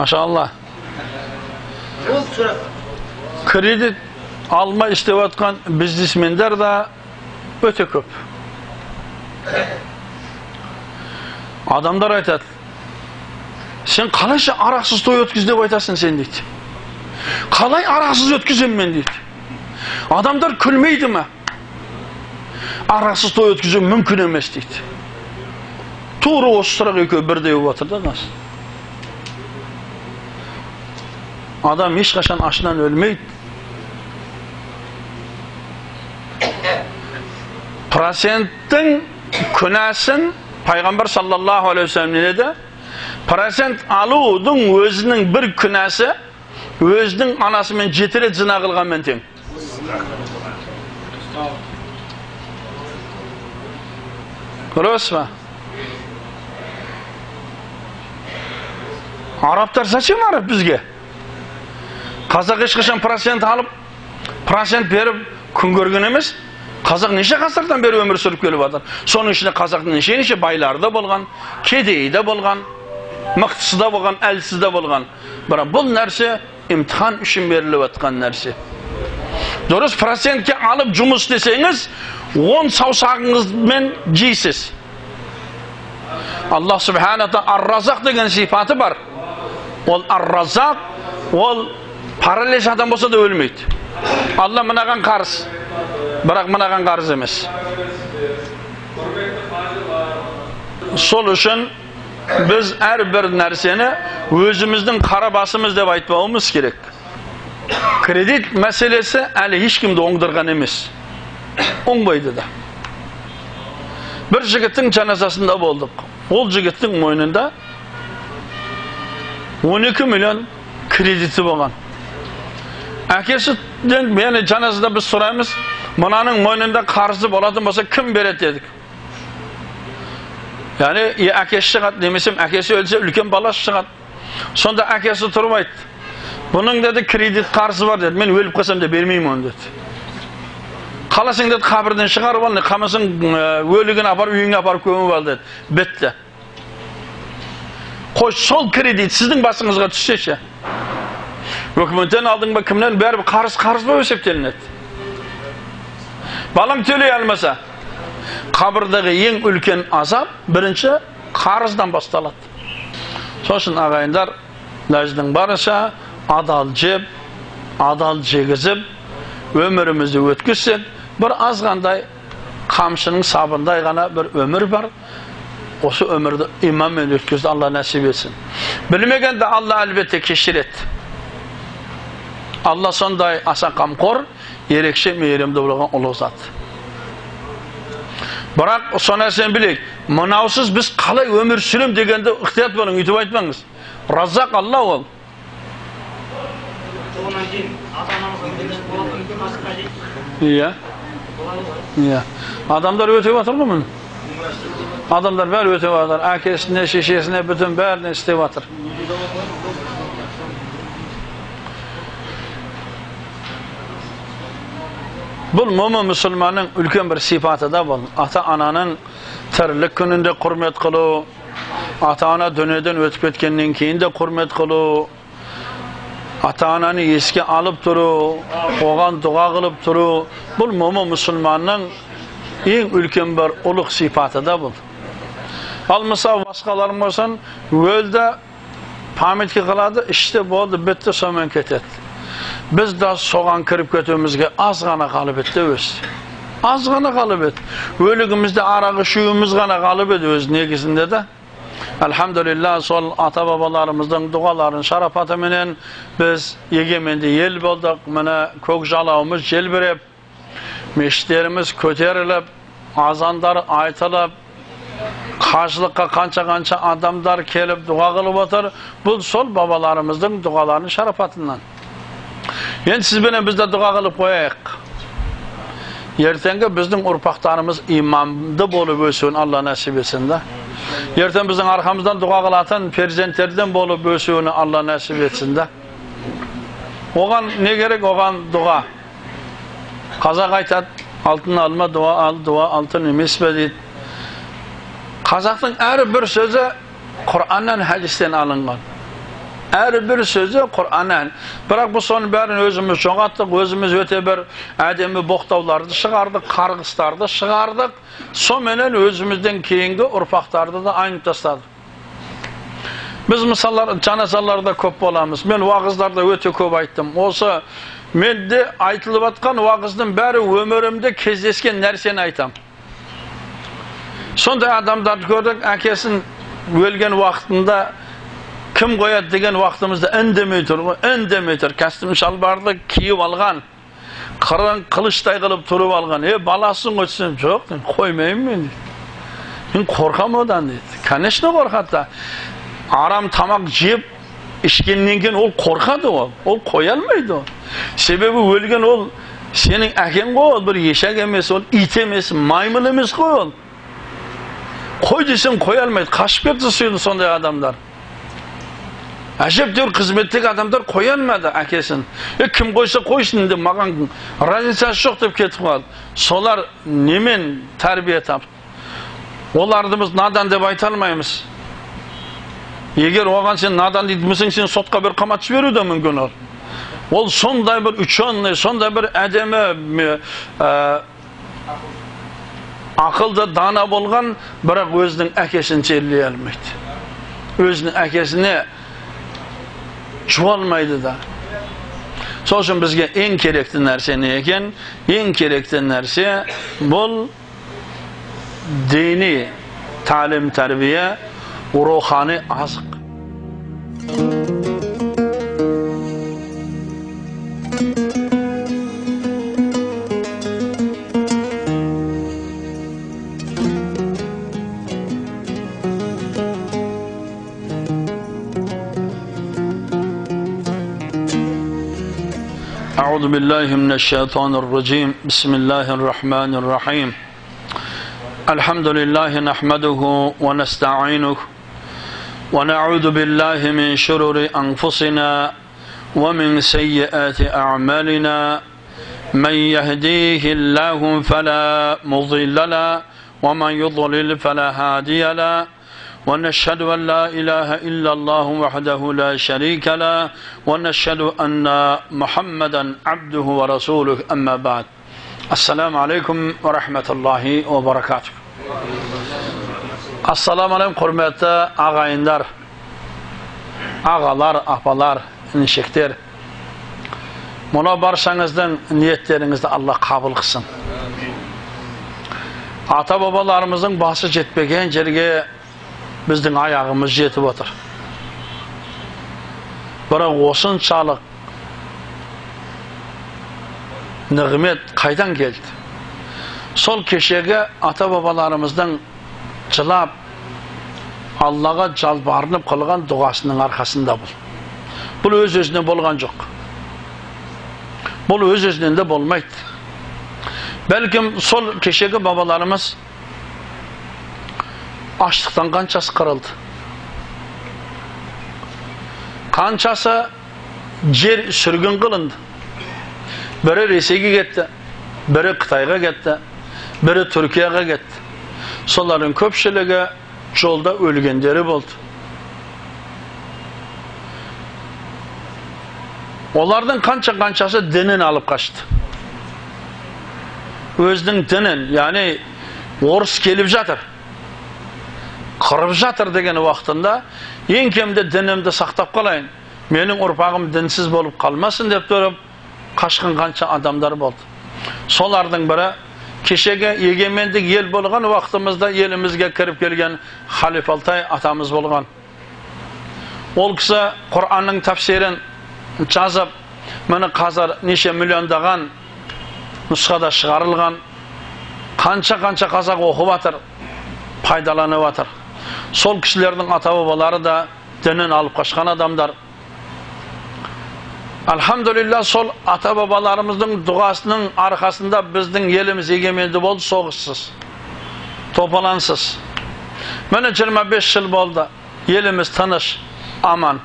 Сұрақ Kredit alma istеп atkan biznesmenler de öte köp. Adamlar aytады. Sen қалайша арақсыз той өткіз деп айтасың сен дейді. Қалай арақсыз өткіземін мен дейді. Адамдар күлмейді ме? Арақсыз той өткізу мүмкін емес дейді. Тура осы сұрақ екеуі бірдей болып жатыр да Adam ешқашан ашынан өлмейді. Prosenттің күнәсін пайғамбар саллаллаху алейхи вассалам не деді? Процент алудың өзінің бір күнәсі өзінің анасымен жеті рет зina қылғанмен тең. Көресіз ба? Арабтар зачем араб бізге? Қазақ ешқашан процент алып, процент беріп күн көрген емес. Қазақ неше ғасырдан бері өмір сүріп келіп жатыр. Соның ішінде қазақтың неше неше байлары да болған, кедейі де болған, мықтысы да болған, әлсіз де болған. Бірақ бұл нәрсе имтихан үшін беріліп жатқан нәрсе. Дұрыс процентке алып жұмыс істесеңіз, он саусағыңызбен жейсіз. Аллах субханата ар-разақ деген сипаты бар. Ол ар-разақ, ол параллель адам болса да өлмейді. Алла мынаған қарыз, бірақ мынаған қарыз емес. Сол үшін біз әрбір нәрсені өзіміздің қара басымыз деп айтпауымыз керек. Кредит мәселесі әлі ешкімді оңдырған емес. Оңбайды да. Бір жігіттің жаназасында болдық. Ол жігіттің мойнында 12 миллион кредиті болған. Әкесіден мені жаназада біз сұраймыз, мынаның мойнында қарызы болатын болса кім береді дедік. Яғни әкесі шығады, немесе әкесі өлсе үлкен баласы шығады. Сонда әкесі тұрып айтты. Бұның деді кредит қарызы бар деді. Мен өліп қалсам да бермеймін оны деді. Қаласың деді қабірден шығарып ал, не қалмасаң ә, өлігін апарып үйіңе апарып көміп ал деді. Бітті. Қой сол кредит сіздің басыңызға түссе ше. Өкіметтен алдың ба кімнен бәрібір қарыз қарыз болып есептелінеді. Балаң төлей алмаса, қабірдегі ең үлкен азап бірінші қарыздан басталады. Сосын ағайындар ләждің барынша адал жеп, адал жегізіп, өмірімізді өткізсек, бір азғандай қамшының сабындай ғана бір өмір бар. Осы өмірді иманмен өткізді Алла нәсіп етсін. Білмегенде Алла әлбетте кешіреді. Алла сондай аса қамқор, ерекше мейірімді болған ұлы зат. Бірақ сол нәрсені білейік, мынаусыз біз қалай өмір сүрем дегенде ықтият болың, үйтіп айтпаңыз. Разақ Алла ол. Иә. Иә. Адамдар өтіп жатыр ғой мұны. Адамдар бәрі өтіп жатыр. Әкесіне, шешесіне, бүтін бәріне істеп жатыр. Бұл момын мұсылманның үлкен бір сипаты да бұл. Ата ананың тірлік күнінде құрмет қылу, ата ана дүниеден өтіп кеткеннен кейін де құрмет қылу, ата ананы еске алып тұру, оған дұға қылып тұру, бұл момын мұсылманның ең үлкен бір ұлық сипаты да бұл. Ал мысалы басқаларың болсын, өлді, памятке қалады, іште болды, бітті, сонымен кетеді. Біз де соған кіріп кетуімізге аз ғана қалып еді өз. Аз ғана қалып еді. Өлігімізде арақ ішуіміз ғана қалып еді өз негізінде де. Elhamdülillah сол ата бабаларымыздың дұғаларын шарапатыменен біз егеменді ел болдық. Міне көк жалауымыз желбіреп, meşitlerimiz köterilip, azanlar aytılıp, Karşılıkka kança kança adamlar kelip dua kılıp otur. Bu sol babalarımızın dualarının şarafatından. Yani siz bilen biz de dua kılıp koyayak. Yertenge bizning urpaqlarımız imamda bolup ösün Allah nasip etsin de. Yerten bizning arkamızdan dua kılatan perzentlerden bolup ösüğünü Allah nasip etsin de. Oğan ne gerek oğan dua. Kazak aytat altın alma dua al dua altın emes be deydi. Kazak'ın her bir sözü Hadisten alıngan. Her bir sözü Kur'an'dan. Bırak bu son bärini özümüz çoğattık, özümüz öte bir ademi boktavlardı çıkardık, kargıstardı çıkardık. Son menen özümüzden keyingi urpaqtardı da aynı tasladık. Biz misallar, canazalarda köp bolamiz. Men vagızlarda öte köp aytdım. Olsa men de aytılıp atkan vagızdın bäri ömürümde kezdesken nerseni aytam. Sonda kim koyat degan vaqtimizda indemay turib, indemay tur. Kastim shalbarni kiyib olgan. Qirın qilichday qilib turib olgan. E balasin o'tsam, yo'q, qo'ymayman men. Men qo'rqam odan dedi. Конечно qo'rqadi. Aram tamoq yeb ishkendan keyin ol qo'rqadi u. Ol qo'yolmaydi u. Sebebi o'lgan ol sening akang qo'y, bir yeshak emas, ol it emas, maymun emas qo'y ol. Koy desem koyalmaydı. Kaçıp gitti suyunu sonday adamlar. Acep diyor hizmetlik adamlar koyanmadı akesin. E kim koysa koysun dedi. Magan razisası yok deyip ketip kaldı. Solar nemen terbiye tap. Olardımız nadan dep aytalmaymiz. Eger oğan sen nadan deytmisin sen sotqa bir qamatçı verir de mümkün ol. Ol sonday bir üçönlü, sonday bir ademe e, akılda dana bolgan biroq o'zining akasini chellay olmaydi o'zining akasini çoğalmaydı da. Sosun bizge eng kerekti narsa ne ekan? Eng kerekti narsa bul ta'lim tarbiya va ruhoniy oziq. بالله من الشيطان الرجيم بسم الله الرحمن الرحيم الحمد لله نحمده ونستعينه ونعوذ بالله من شرور أنفسنا ومن سيئات أعمالنا من يهديه الله فلا مضل له ومن يضلل فلا هادي له ونشهد أن لا إله إلا الله وحده لا شريك له ونشهد أن محمدا عبده ورسوله أما بعد السلام عليكم ورحمة الله وبركاته Assalamu aleykum kıymetli ağayınlar, ağalar, ahbalar, nişekler. Buna barsanızdan niyetlerinizi Allah kabul kılsın. Ata babalarımızın bahsi jetpegen jerge bizning oyog'imiz yetib o'tir biroq osonchalik nig'mat qaydan keldi sol kechagi ota bobolarimizdan chilab allohga jalbarinib qilgan duosining orqasida bu bu o'z o'zidan bo'lgan yo'q bu o'z o'zidan da bo'lmaydi balkim sol kechagi bobolarimiz açlıktan kançası kırıldı. Kançası cer sürgün kılındı. Biri Resey'e gitti, biri Kıtay'a gitti, biri Türkiye'ye gitti. Sonların köpçülüğü yolda ölgenleri oldu. Onlardan kança kançası dinin alıp kaçtı. Özünün dinin yani Orus gelip жатыр. Qirib жатыр деген уақытында ең кемде дінімді сақтап қалайын. Менің ұрпағым дінсіз болып қалмасын деп тұрып қашқын қанша адамдар болды. Солардың бірі кешегі егемендік ел болған уақытымызда елімізге кіріп келген халиф алтай атамыз болған. Ол кісі құранның тәпсирін жазып міне қазір неше миллиондаған nusxada çıkarılgan kança kança kazak okup atır, faydalanıp atır. Sol kişilerдің ata babaları da dinin alıp kaçkan adamlar. Alhamdulillah sol ata babalarımızın duasının arkasında bizden elimiz egemendi oldu soğuşsuz. Topalansız. Mene 25 yıl oldu. Elimiz tanış, aman.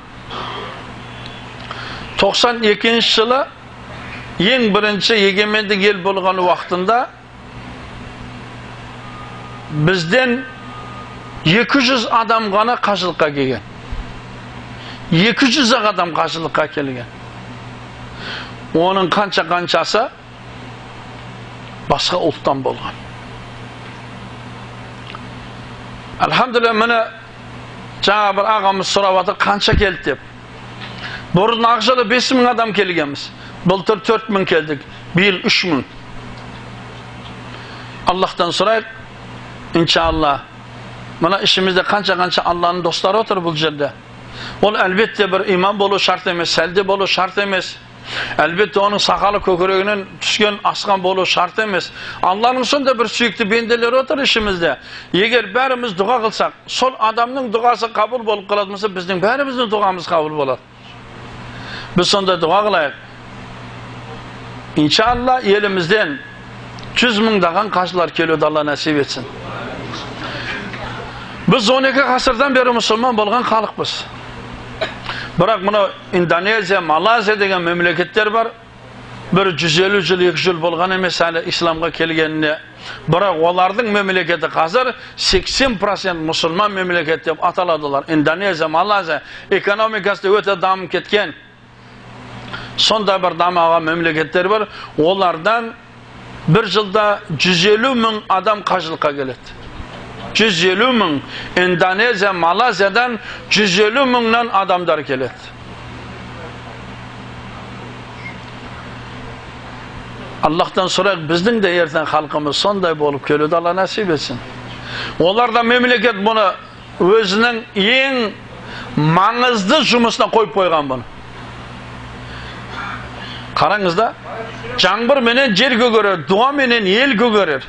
92 yılı ең бірінші егеменді ел болған уақытында бізден 200 адам ғана қажылыққа келген. 200 ақ адам қажылыққа келген. Оның қанша қаншасы басқа ұлттан болған. Альхамдулилля міне жаңа бір ағамыз сұрап жатыр қанша келді деп. Бұрын ақ жылы бес мың адам келгенбіз. Былтыр төрт мың келдік биыл үш мың. Аллахтан сұрайық иншалла. Мына ішімізде қанша қанша алланың достары отыр бұл жерде ол әлбетте бір имам болу шарт емес сәлде болу шарт емес әлбетте оның сақалы көкірегінен түскен асқан болу шарт емес алланың сондай бір сүйікті пенделері отыр ішімізде егер бәріміз дұға қылсақ сол адамның дұғасы қабыл болып қалатын болса біздің бәріміздің дұғамыз қабыл болады біз сондай дұға қылайық иншалла елімізден жүз мыңдаған қажылар келуді алла нәсіп етсін біз 12 ғасырдан бері мұсылман болған халықпыз. Бірақ мынау индонезия малайзия деген мемлекеттер бар. Бір 150 жыл 200 жыл болған емес әлі исламға келгеніне. Бірақ олардың мемлекеті қазір 80% мұсылман мемлекет деп аталады олар индонезия малайзия экономикасы өте дамып кеткен. Сондай бір дамыған мемлекеттер бар. Олардан бір жылда 150 мың адам қажылыққа келеді. 150 мың индонезия малайзиядан 150 мыңнан адамдар келеді аллахтан сұрайық біздің де ертең халқымыз сондай болып келуді алла нәсіп етсін олар да мемлекет бұны өзінің ең маңызды жұмысына қойып қойған бұны қараңыз да жаңбыр менен жер көгерер дұға менен ел көгерер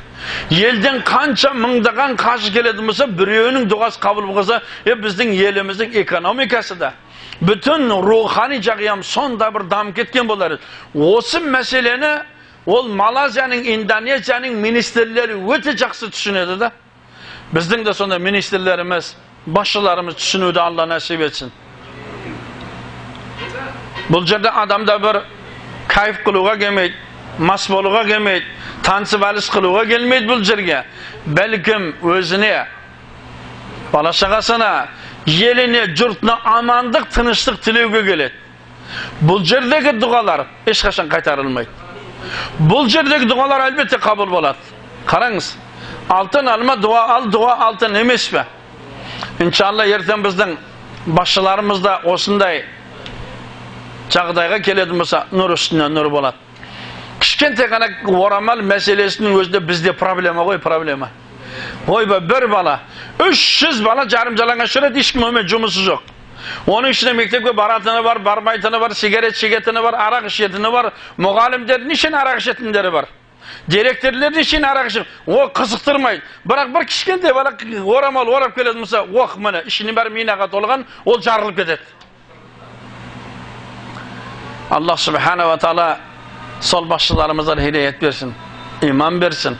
елден қанша мыңдаған қажы келетін болса біреуінің дұғасы қабыл болса е біздің еліміздің экономикасы да бүтін рухани жағыям сонда бір дамып кеткен болар еді осы мәселені ол малайзияның индонезияның министрлері өте жақсы түсінеді да біздің де сондай министрлеріміз басшыларымыз түсінуді алла нәсіп етсін бұл жерде адамда бір кайф қылуға келмейді мас болуға келмейді танысып әліс қылуға келмейді бұл жерге бәлкім өзіне бала шағасына еліне жұртына амандық тыныштық тілеуге келеді бұл жердегі дұғалар ешқашан қайтарылмайды бұл жердегі дұғалар әлбетте қабыл болады қараңыз алтын алма дұға ал дұға алтын емес пе иншалла ертең біздің басшыларымыз да осындай жағдайға келетін болса нұр үстіне нұр болады кішкентай ғана орамал мәселесінің өзінде бізде проблема ғой проблема ойбай бір бала үш жүз бала жарым жалаңаш жүреді ешкім онымен жұмысы жоқ оның ішінде мектепке баратыны бар бармайтыны бар сигарет шегетіні бар арақ ішетіні бар мұғалімдер нешен арақ ішетіндері бар директорлер нешен арақ ішіп о қызықтырмайды бірақ бір кішкентай бала орамал орап келетін болса ох міне ішінің бәрі минаға толған ол жарылып кетеді аллах субханала тағала сол басшыларымызға хидаят берсін иман берсін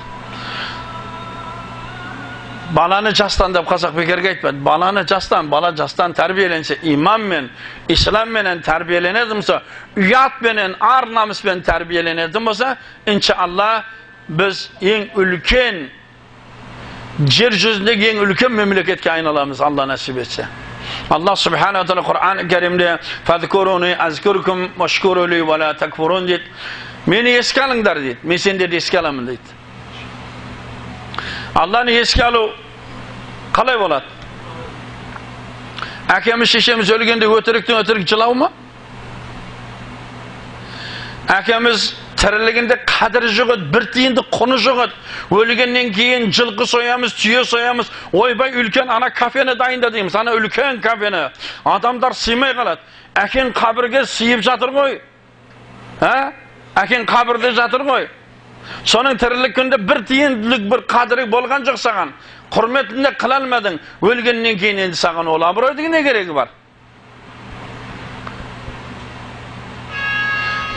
баланы жастан деп қазақ бекерге айтпады баланы жастан бала жастан тәрбиеленсе иманмен исламменен тәрбиеленетін болса ұятпенен ар намыспен тәрбиеленетін болса иншалла біз ең үлкен жер жүзіндегі ең үлкен мемлекетке айналамыз алла нәсіп етсе Allah subhanahu wa ta'ala Kur'an-ı Kerim'de "Fezkuruni azkurkum veşkuru li ve la tekfurun" dedi. Meni eski alınlar. Men senderde eski alamın dedi. Allah'ın eski qalay bolat? Akemiz şişemiz ölgende ötürükten ötürük jılau mı? Akemiz тірілігінде қадірі жоқ еді бір тиынды құны жоқ еді өлгеннен кейін жылқы соямыз түйе соямыз ойбай үлкен ана кафені дайында дейміз ана үлкен кафені адамдар сыймай қалады әкең қабірге сыйып жатыр ғой ә әкең қабірде жатыр ғой соның тірілік күнде бір тиындылық бір қадірі болған жоқ саған құрметінде қыла алмадың өлгеннен кейін енді саған ол абыройдың не керегі бар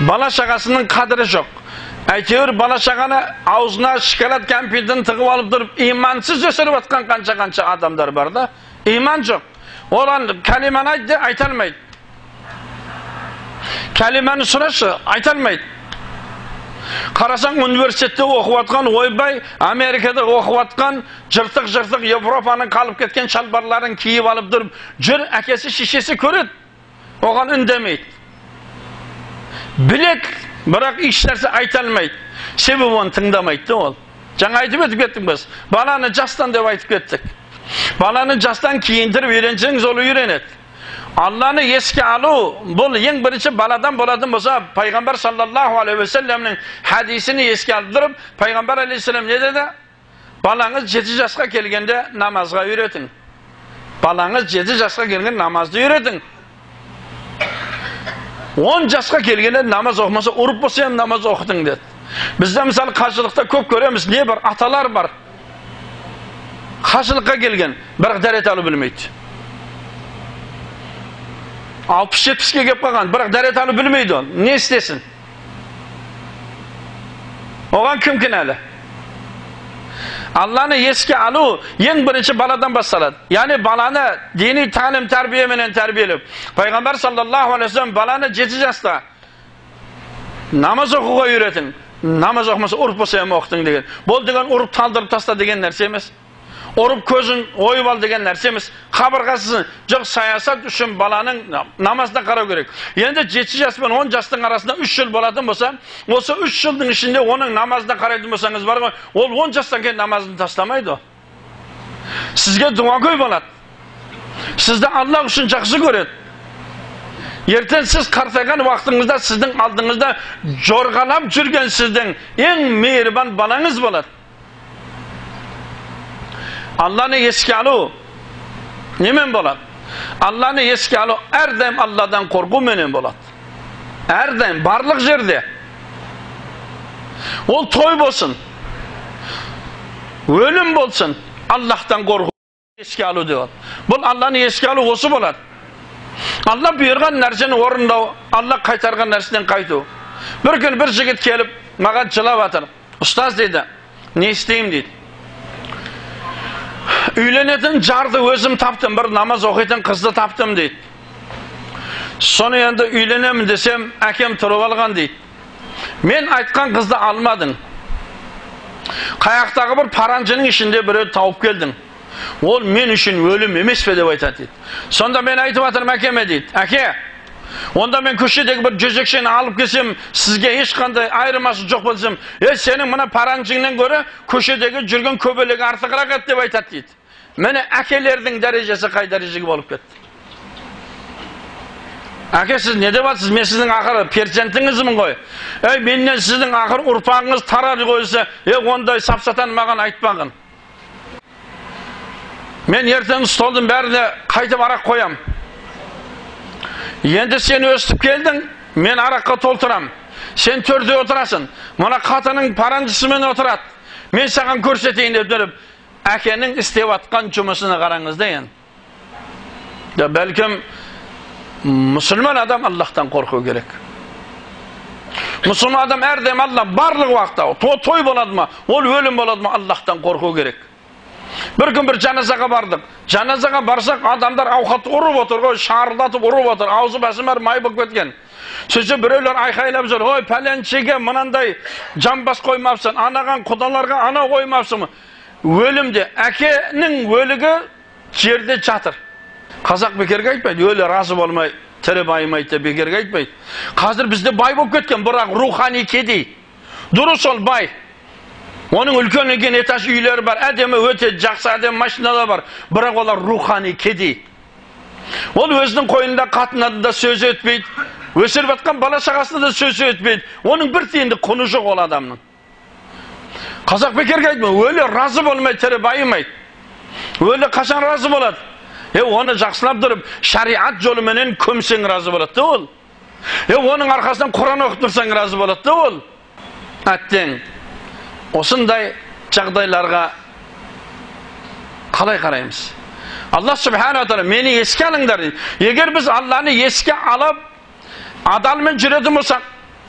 бала шағасының қадірі жоқ әйтеуір бала шағаны аузына шоколад кәмпитін тығып алып тұрып имансыз өсіріп жатқан қанша қанша адамдар бар да иман жоқ оған кәлиманы айт айта алмайды кәлиманы сұрашы айта алмайды қарасаң университетте оқып жатқан ойбай америкада оқып жатқан жыртық жыртық европаның қалып кеткен шалбарларын киіп алып тұрып жүр әкесі шешесі көреді оған үндемейді білет бірақ ешнәрсе айта алмайды себебі оны тыңдамайды да ол жаңа айтып өтіп кеттік біз баланы жастан деп айтып кеттік баланы жастан киіндіріп үйренсеңіз ол үйренеді алланы еске алу бұл ең бірінші баладан болатын болса пайғамбар саллаллаху алейхи уассаламның хадисін еске алып тұрып пайғамбар алейхисалам не деді балаңыз жеті жасқа келгенде намазға үйретің балаңыз жеті жасқа келген намазды үйретің он жасқа келгенде намаз оқымаса ұрып болса ham намаз оқытың деді бізде мысалы қажылықта көп көреміз не бар аталар бар қажылыққа келген бірақ дәрет алу білмейді алпыс жетпіске келіп қалған бірақ дәрет алу білмейді ол не істесін оған кім кінәлі алланы еске алу ең бірінші баладан басталады яғни баланы діни тәлім тәрбиеменен тәрбиелеп пайғамбар саллаллаху алейхи вассалам баланы жеті жаста намаз оқуға үйретің намаз оқымаса ұрып болса оқытың деген бұл деген ұрып талдырып таста деген нәрсе емес ұрып көзін ойып ал деген нәрсе емес жоқ саясат үшін баланың намазына қарау керек енді жеті жас пен он жастың арасында үш жыл болатын болса осы үш жылдың ішінде оның намазына қарайтын болсаңыз бар ғой ол он жастан кейін намазын тастамайды сізге дуагөй болады сізді алла үшін жақсы көреді ертең сіз қартайған уақытыңызда сіздің алдыңызда жорғалап жүрген сіздің ең мейірбан балаңыз болады алланы еске алу немен болады алланы еске алу әрдайым алладан қорқуменен болады әрдайым барлық жерде ол той болсын өлім болсын аллахтан қорқу еске алу деп бұл алланы еске алу осы болады алла бұйырған нәрсені орындау алла қайтарған нәрседен қайту бір күні бір жігіт келіп маған жылап жатыр ұстаз дейді не істеймін дейді үйленетін жарды өзім таптым бір намаз оқитын қызды таптым дейді. Соны енді үйленемін десем әкем тұрып алған дейді. Мен айтқан қызды алмадың қаяқтағы бір паранжының ішінде біреуді тауып келдің ол мен үшін өлім емес пе деп айтады дейді. Сонда мен айтып жатырмын әкеме дейді. Әке онда мен көшедегі бір жезөкшені алып келсем сізге ешқандай айырмашылық жоқ болсам е сенің мына паранжыңнан гөрі көшедегі жүрген көбелек артығырақ еді деп айтады дейді. Міне әкелердің дәрежесі қай дәрежеге болып кетті әке сіз не деп жатсыз мен сіздің ақыры перзентіңізмін ғой ей менен сіздің ақыры ұрпағыңыз тарар қойса е ондай сапсатан маған айтпағын мен ертең столдың бәріне қайтып арақ қоям енді сен өстіп келдің мен араққа толтырам сен төрде отырасың мына қатының паранжысымен отырады мен саған көрсетейін деп әкенің істеп жатқан жұмысына қараңыз да енді бәлкім мұсылман адам аллахтан қорқу керек мұсылман адам әрдайым алла барлық уақытта той болады ма ол өлім болады ма аллахтан қорқу керек бір күн бір жаназаға бардық жаназаға барсақ адамдар ауқат ұрып отыр ғой шарылдатып ұрып отыр аузы басы бәрі май болып кеткен сөйтсе біреулер айқайлап жүр ой пәленшеге мынандай жамбас қоймапсың анаған құдаларға анау қоймапсың өлімде әкенің өлігі жерде жатыр. Қазақ бекерге айтпайды өлі разы болмай тірі байымайды деп бекерге айтпайды. Қазір бізде бай болып кеткен бірақ рухани кедей. Дұрыс ол бай. Оның үлкен үлкен этаж үйлері бар әдемі өте жақсы әдемі машиналар бар бірақ олар рухани кедей. Ол өзінің қойнында қатынады да сөз өтпейді. Өсіріп жатқан бала шағасына да сөз өтпейді. Оның бір тиындық құны жоқ ол адамның. Қазақ бекерге айтпайды өлі разы болмай тірі байымайды өлі қашан разы болады? Е оны жақсылап тұрып шариғат жолыменен көмсең разы болады да ол. Е оның арқасынан құран оқып тұрсаң разы болады да ол. Әттең. Осындай жағдайларға қалай қараймыз? Алла субханала тағала мені еске алыңдар дейді. Егер біз алланы еске алып адалмен жүретін болсақ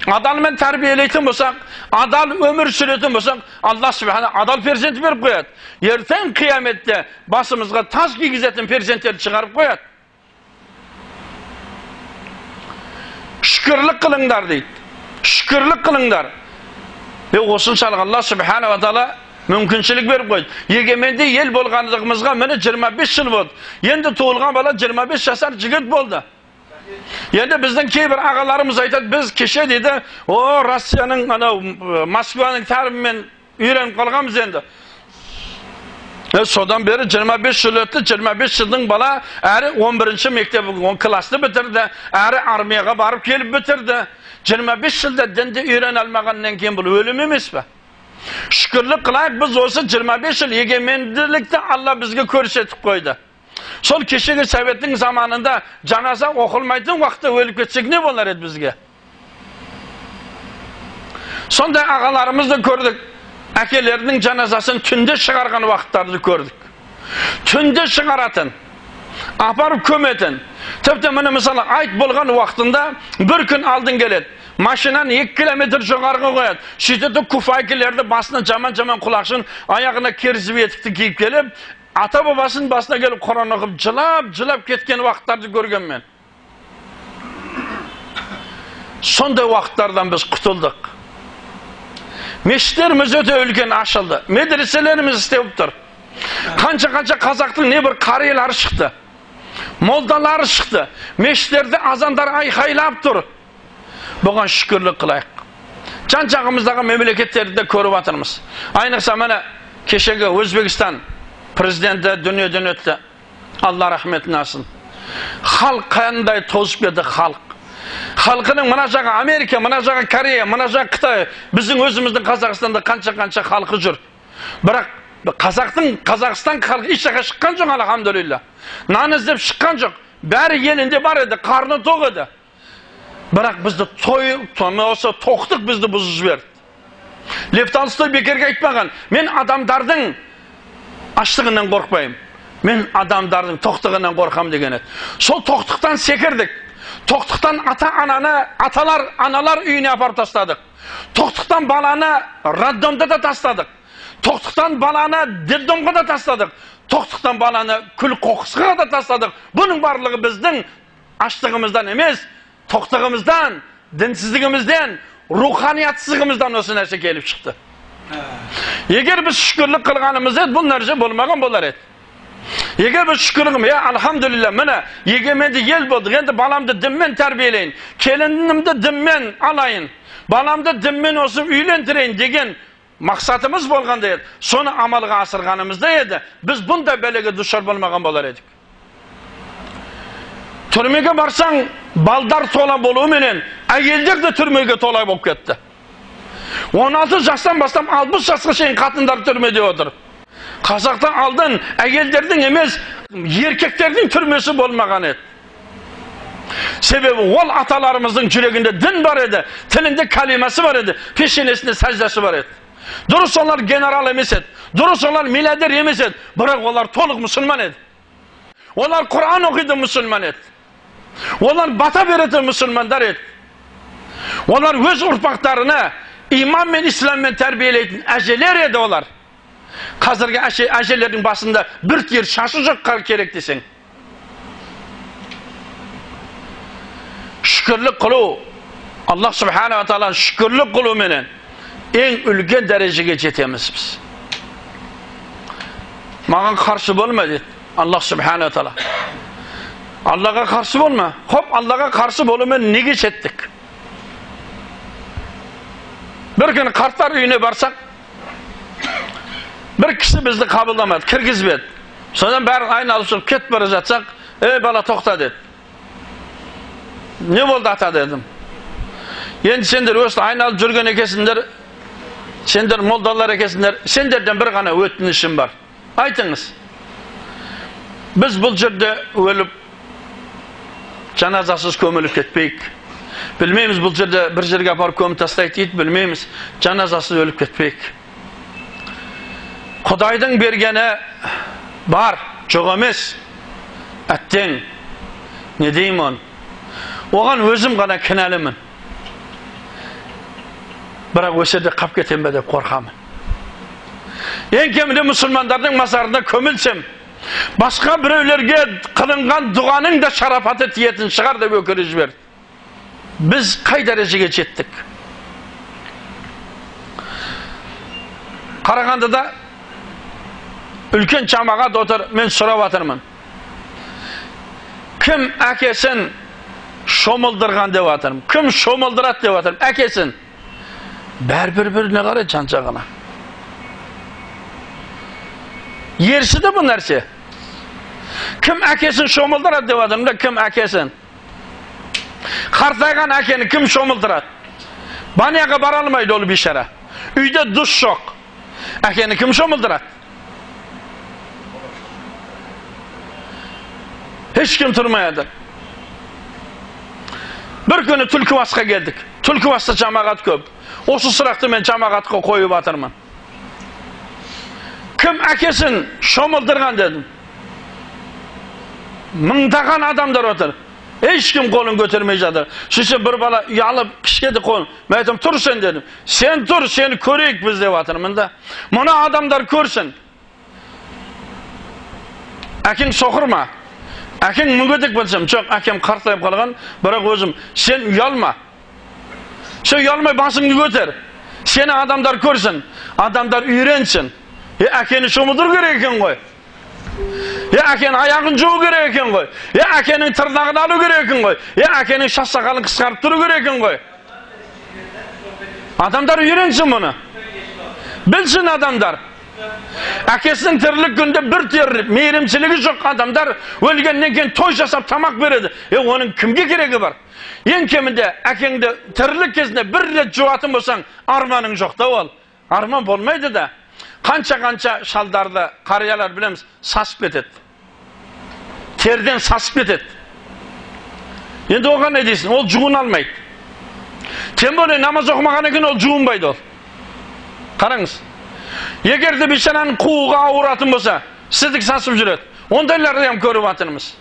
адалмен тәрбиелейтін болсақ адал өмір сүретін болсақ алла субхана адал перзент беріп қояды ертең қияметте басымызға тас кигізетін перзенттерді шығарып қояды шүкірлік қылыңдар дейді шүкірлік қылыңдар е осыншалық алла субханала тағала мүмкіншілік беріп қойды егеменді ел болғандығымызға міне 25 жыл болды енді туылған бала 25 жасар жігіт болды енді біздің кейбір ағаларымыз айтады біз кеше дейді о россияның анау москваның тәрімімен үйреніп қалғанбыз енді содан бері 25 жыл өтті 25 жылдың бала әрі 11 мектеп классты бітірді әрі армияға барып келіп бітірді 25 жылда дінді үйрене алмағаннан кейін бұл өлім емес пе шүкірлік қылайық біз осы 25 жыл егеменділікті алла бізге көрсетіп қойды сол кешегі советтің заманында жаназа оқылмайтын уақытта өліп кетсек не болар еді бізге? Сондай ағаларымызды көрдік. Әкелерінің жаназасын түнде шығарған уақыттарды көрдік. Түнде шығаратын апарып көметін. Тіпті міне мысалы айт болған уақытында бір күн алдын келеді. Машинаны екі километр жоғарыға қояды. Сөйтеді куфайкелерді басына жаман жаман құлақшын аяғына керзі етікті киіп келіп ата бабасының басына келіп құран оқып жылап жылап кеткен уақыттарды көргенмін сондай уақыттардан біз құтылдық. Мешіттеріміз өте үлкен ашылды. Медреселеріміз істеп тұр. Қанша қанша қазақтың небір қариялары шықты. Молдалары шықты. Мешіттерде азандар айқайлап тұр. Бұған шүкірлік қылайық. Жан жағымыздағы мемлекеттерді көріп жатырмыз айнықса міне кешегі өзбекстан президенті дүниеден өтті алла рахметін алсын халық қандай тозып кетті халық халқының мына жағы америка мына жағы корея мына жағы қытай біздің өзіміздің қазақстанда қанша қанша халқы жүр бірақ қазақтың қазақстан халқы еш жаққа шыққан жоқ альхамдулилля нан іздеп шыққан жоқ бәрі елінде бар еді қарны тоқ еді бірақ бізді той осы тоқтық бізді бұзып жіберді лев толстой бекерге айтпаған мен адамдардың аштығынан қорықпаймын мен адамдардың тоқтығынан қорқамын деген еді сол тоқтықтан секірдік тоқтықтан ата ананы аталар аналар үйіне апарып тастадық тоқтықтан баланы роддомда да тастадық тоқтықтан баланы детдомға да тастадық тоқтықтан баланы күл қоқысқа да тастадық бұның барлығы біздің аштығымыздан емес тоқтығымыздан дінсіздігімізден руханиятсыздығымыздан осы нәрсе келіп шықты егер біз шүкірлік қылғанымыз еді бұл нәрсе болмаған болар еді егер біз шүкірлігім е альхамдулилля міне егеменді ел болдық енді баламды дінмен тәрбиелейін келінімді дінмен алайын баламды дінмен осы үйлендірейін деген мақсатымыз болғанда еді соны амалға асырғанымызда еді біз бұндай бәлеге душар болмаған болар едік түрмеге барсаң балдар тола болуыменен әйелдер де түрмеге тола болып кетті 16 жастан бастап 60 жасқа шейін қатындар түрмеде отыр. Қазақта алдын әйелдердің емес еркектердің түрмесі болмаған еді. Себебі ол аталарымыздың жүрегінде дін бар еді тілінде кәлимасы бар еді пешенесінде сәждасы бар еді. Дұрыс олар генерал емес еді дұрыс олар миллиардер емес еді бірақ олар толық мұсылман еді. Олар құран оқиды мұсылман еді. Олар бата беретін мұсылмандар еді. Олар өз ұрпақтарына иман мен исламмен тәрбиелейтін әжелер еді олар қазіргі әже, әжелердің басында бір түйір шашы жоқ керек десең шүкірлік қылу аллах субханала тағала шүкірлік қылуменен ең үлкен дәрежеге жетеміз біз маған қарсы болма деді аллах субханала тағала аллаға қарсы болма хоп аллаға қарсы болумен неге жеттік бір күні қарттар үйіне барсақ бір кісі бізді қабылдамады кіргізбеді содан бәрі айналып шығып кетіп бара жатсақ ей бала тоқта деді не болды ата дедім енді сендер осы айналып жүрген екенсіңдер сендер молдалар екенсіңдер сендерден бір ғана өтінішім бар айтыңыз біз бұл жерде өліп жаназасыз көміліп кетпейік білмейміз бұл жерде бір жерге апарып көміп тастайды дейді білмейміз жаназасыз өліп кетпейік Құдайдың бергені бар, жоқ емес. Әттең, не деймін? Оған өзім ғана кінәлімін. Бірақ осы жерде қап кетем бе деп қорқамын. Ең кемінде мұсылмандардың мазарына көмілсем, басқа біреулерге қылынған дұғаның да шарапаты тиетін шығар деп өкіріп жіберді. Біз қай дәрежеге жеттік? Қарағандыда үлкен жамағат отыр, мен сұрап жатырмын. Кім әкесін шомылдырған деп жатырмын? Кім шомылдырады деп жатырмын? Әкесін. Бәрі бір-біріне қарай жан-жағына. Ерсі де бұл нәрсе. Кім әкесін шомылдырады деп жатырмын да, кім әкесін? Қартайған әкені кім шомылдырады? Баняға бара алмайды ол бишара. Үйде душ жоқ. Әкені кім шомылдырады? ешкім тұрмайды бір күні түлкібасқа келдік түлкібаста жамағат көп осы сұрақты мен жамағатқа қойып жатырмын кім әкесін шомылдырған дедім мыңдаған адамдар отыр ешкім қолын көтермей жатыр сөйтсе бір бала ұялып кішкентай қолын мен айттым тұр сен дедім сен тұр сені көрейік біз деп жатырмын да мына адамдар көрсін әкең соқыр ма әкең мүгедек болсам жоқ әкем қартайып қалған бірақ өзім сен ұялма сен ұялмай басыңды көтер сені адамдар көрсін адамдар үйренсін е әкені е әкенің аяғын жуу керек екен ғой е әкенің тырнағын алу керек екен ғой е әкенің шаш сақалын қысқарып тұру керек екен ғой адамдар үйренсін мұны білсін адамдар әкесінің тірлік күнде бір тер мейірімшілігі жоқ адамдар өлгеннен кейін той жасап тамақ береді е оның кімге керегі бар ең кемінде әкеңді тірлік кезінде бір рет жуатын болсаң арманың жоқ та ол арман болмайды да қанша қанша шалдарды қариялар білеміз сасып кетеді терден сасып кетеді енді оған не дейсің ол жуына алмайды тем более намаз оқымағаннан кейін ол жуынбайды ол қараңыз егер де бейшараның қуығы ауыратын болса сіздік сасып жүреді ондайларды ham көріп жатырмыз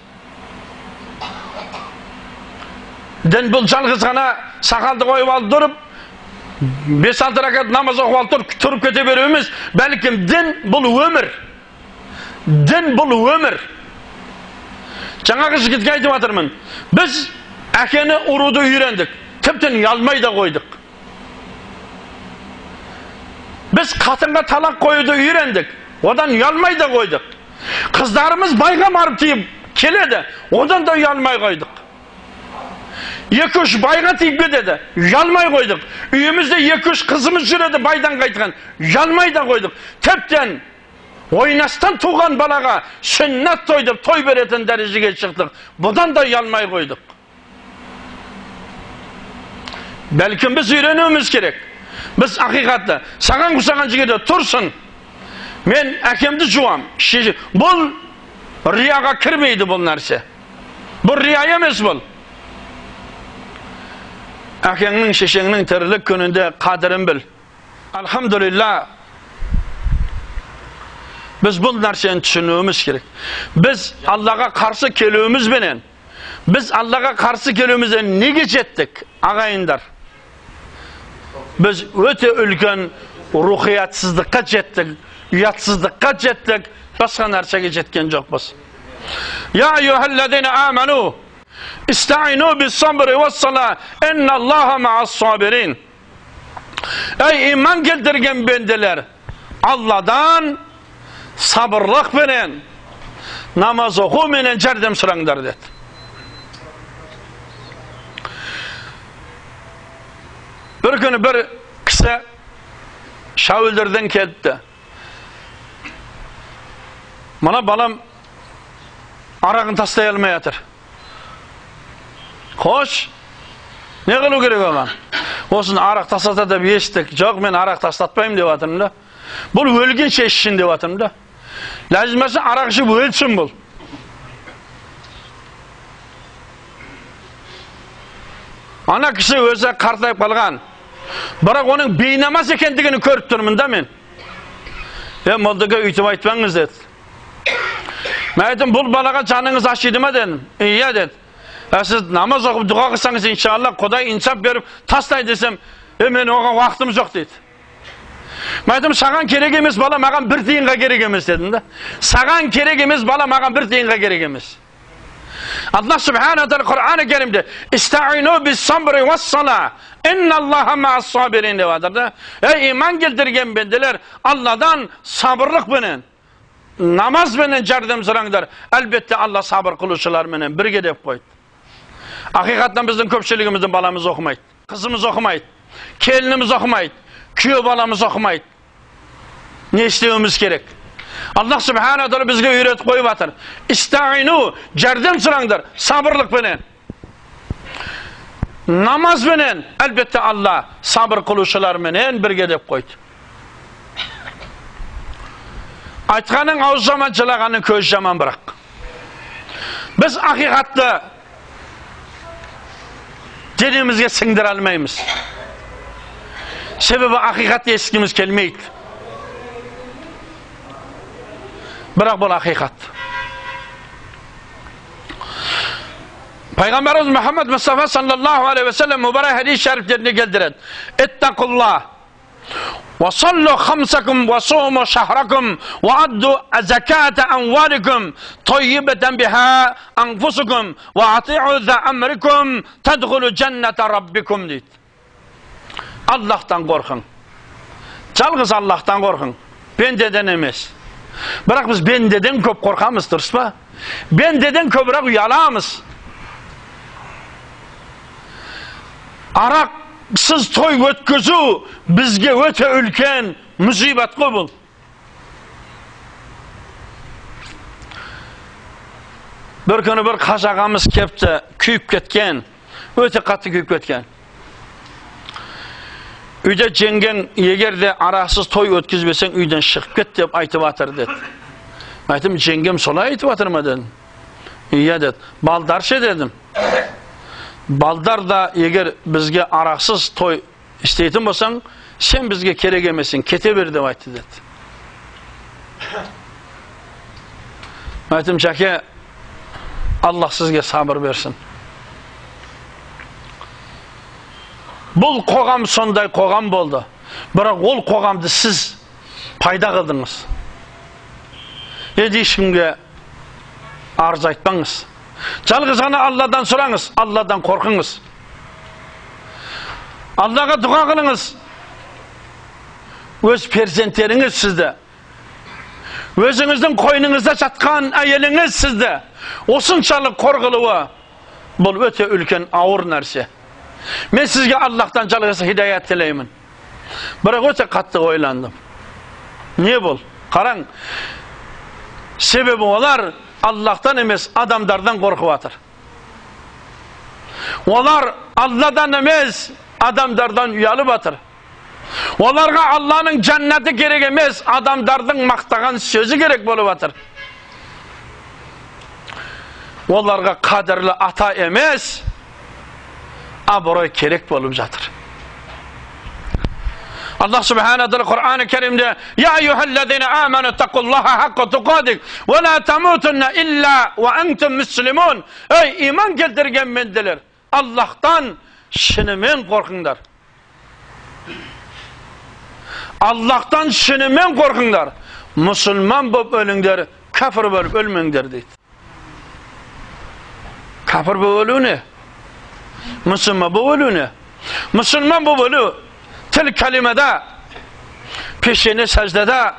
дін бұл жалғыз ғана сақалды қойып алып тұрып бес алты ракат намаз оқып алып тұрып тұрып кете беру емес бәлкім дін бұл өмір дін бұл өмір жаңағы жігітке айтып жатырмын біз әкені ұруды үйрендік тіптен ұялмай да қойдық біз қатынға талақ қоюды үйрендік одан ұялмай да қойдық қыздарымыз байға барып тиіп келеді одан да ұялмай қойдық екі үш байға тиіп кетеді ұялмай қойдық үйімізде екі үш қызымыз жүреді байдан қайтқан ұялмай да қойдық тіптен ойнастан туған балаға сүннат той деп той беретін дәрежеге шықтық бұдан да ұялмай қойдық бәлкім біз үйренуіміз керек біз ақиқатты саған ұқсаған жігерде тұрсын мен әкемді жуам шеше бұл рияға кірмейді бұл нәрсе бұл рия емес бұл әкеңнің шешеңнің тірлік күнінде қадірін біл альхамдулилля біз бұл нәрсені түсінуіміз керек біз аллаға қарсы келуімізбенен біз аллаға қарсы келуімізден неге жеттік ағайындар біз өте үлкен рухиятсыздыққа жеттік ұятсыздыққа жеттік басқа нәрсеге жеткен жоқпыз я İsta'inu bis sabri ve sala ennallaha ma'as sabirin. Ey iman getirgen bendeler Allah'dan sabırlık veren namaz oku menen cerdem sıranglar dedi. Bir günü bir kısa şavulderden geldi. Bana balam arağını taslayalmayadır. Ne kılu gerek olan? Olsun arak taslata deb eshitdik. Yok men arak taslatmayım deb atırım da. Bu ölgen şey işin deb atırım da. Lazımasa arak işi ölsün bu. Ana kişi özü qartayıp qalgan. Biroq uning beynamaz ekanligini ko'rib turman da men. E moldaga ütüp aytpаңыз dedi. Мен бұл балаға жаныңыз ашиды ма дедім. Иә деді. Ә сіз намаз оқып дұға қылсаңыз, иншалла, Құдай инсап беріп тастай десем, е мен оған уақытым жоқ дейді. Мен aytdim, саған керек емес бала, маған бір тиынға керек емес дедім да. Саған керек емес бала, маған бір тиынға керек емес. Allah subhanahu teala Kur'an-ı Kerim'de İsta'inu bis sabri ve sala İnna Allaha ma'as sabirin de vardır da. Ey iman geldirgen bendeler Allah'dan sabırlık benen namaz benen yardım sıranglar. Elbette Allah sabır kılışılar benen birge dep koydu. Hakikaten bizim köpçülüğümüzün balamız okumaydı. Kızımız okumaydı. Kelinimiz okumaydı. Kүйö balamız okumaydı. Ne isteyimiz gerek? Allah subhanahu teala bizge öğretip koyup atır. İsta'inu, yardım sıranglar, sabırlık benen. Namaz benen, elbette Allah singdir almayız. Sebebi hakikat eskimiz kelmeydi. Bırak bu hakikat. Peygamberimiz Muhammed Mustafa sallallahu aleyhi ve sellem mübarek hadis-i şeriflerini geldiren. İttakullah وصلوا خمسكم وصوموا شهركم وعدوا زكاة أموالكم طيبة بها أنفسكم وأطيعوا ذا أمركم تدخلوا جنة ربكم ديت. الله تنقرخن. تلغز الله تنقرخن. بين ديدن إميس براك بس بين ديدن كوب قرخامس ترسبا بين ديدن كوب راك يالامس. عراق Araqsiz to'y o'tkazu bizga o'ta ulkan musibatqo bu. Bir kuni bir qashag'amiz kelibdi, kuyib ketgan, o'ta qattiq kuyib ketgan. Uyda jengen yegerде araqsiz to'y o'tkazbesang uydan chiqib ket deb aytib atar dedi. Men aytdim, jengem solay aytib atarma dedim. Iya dedi. Baldarcha dedim. Baldar da eger bizga araqsiz to'y istaytin bo'lsang, sen bizga kerak emassan, ketaver deb aytdi dedi. Men aytdim, "Chaka, Alloh sizga sabr bersin." Бұл қоғам сондай қоғам болды. Бірақ ол қоғамды сіз пайда қылдыңыз. Еді ешкімге арыз айтпаңыз. Жалғыз ғана Алладан сұраңыз, Алладан қорқыңыз. Аллаға дұға қылыңыз. Өз перзенттеріңіз сізді. Өзіңіздің қойныңызда жатқан әйеліңіз сізді. Осыншалық қорғылуы бұл өте үлкен ауыр нәрсе. Men sizga Allohdan jalg'asa hidoyat tilayman. Biroq o'ta qattiq o'ylandim. Ne bo'l? Qarang. Sebebi ular Allohdan emas, odamlardan qo'rqyaptir. Ular Allohdan emas, odamlardan uyalib atir. Ularga Allohning jannati kerak emas, odamlarning maqtagan so'zi kerak bo'lib atir. Ularga qadrli ata emas, abroy kerak bo'lib жатыр. Allah Subhanahu Teala Kur'an-ı Kerim'de ya eyyuhellezine amenu takullaha hakka tukadik ve la tamutunna illa ve entum muslimun. Ey iman getirgen mendiler. Allah'tan şinimen korkunlar. Allah'tan şinimen korkunlar. Müslüman bop ölüngler, kafir bolup ölmengler deydi. Kafir bu ölü ne? Müslüman bu ölü ne? Müslüman bu ölü til kelimede, peşini secdede,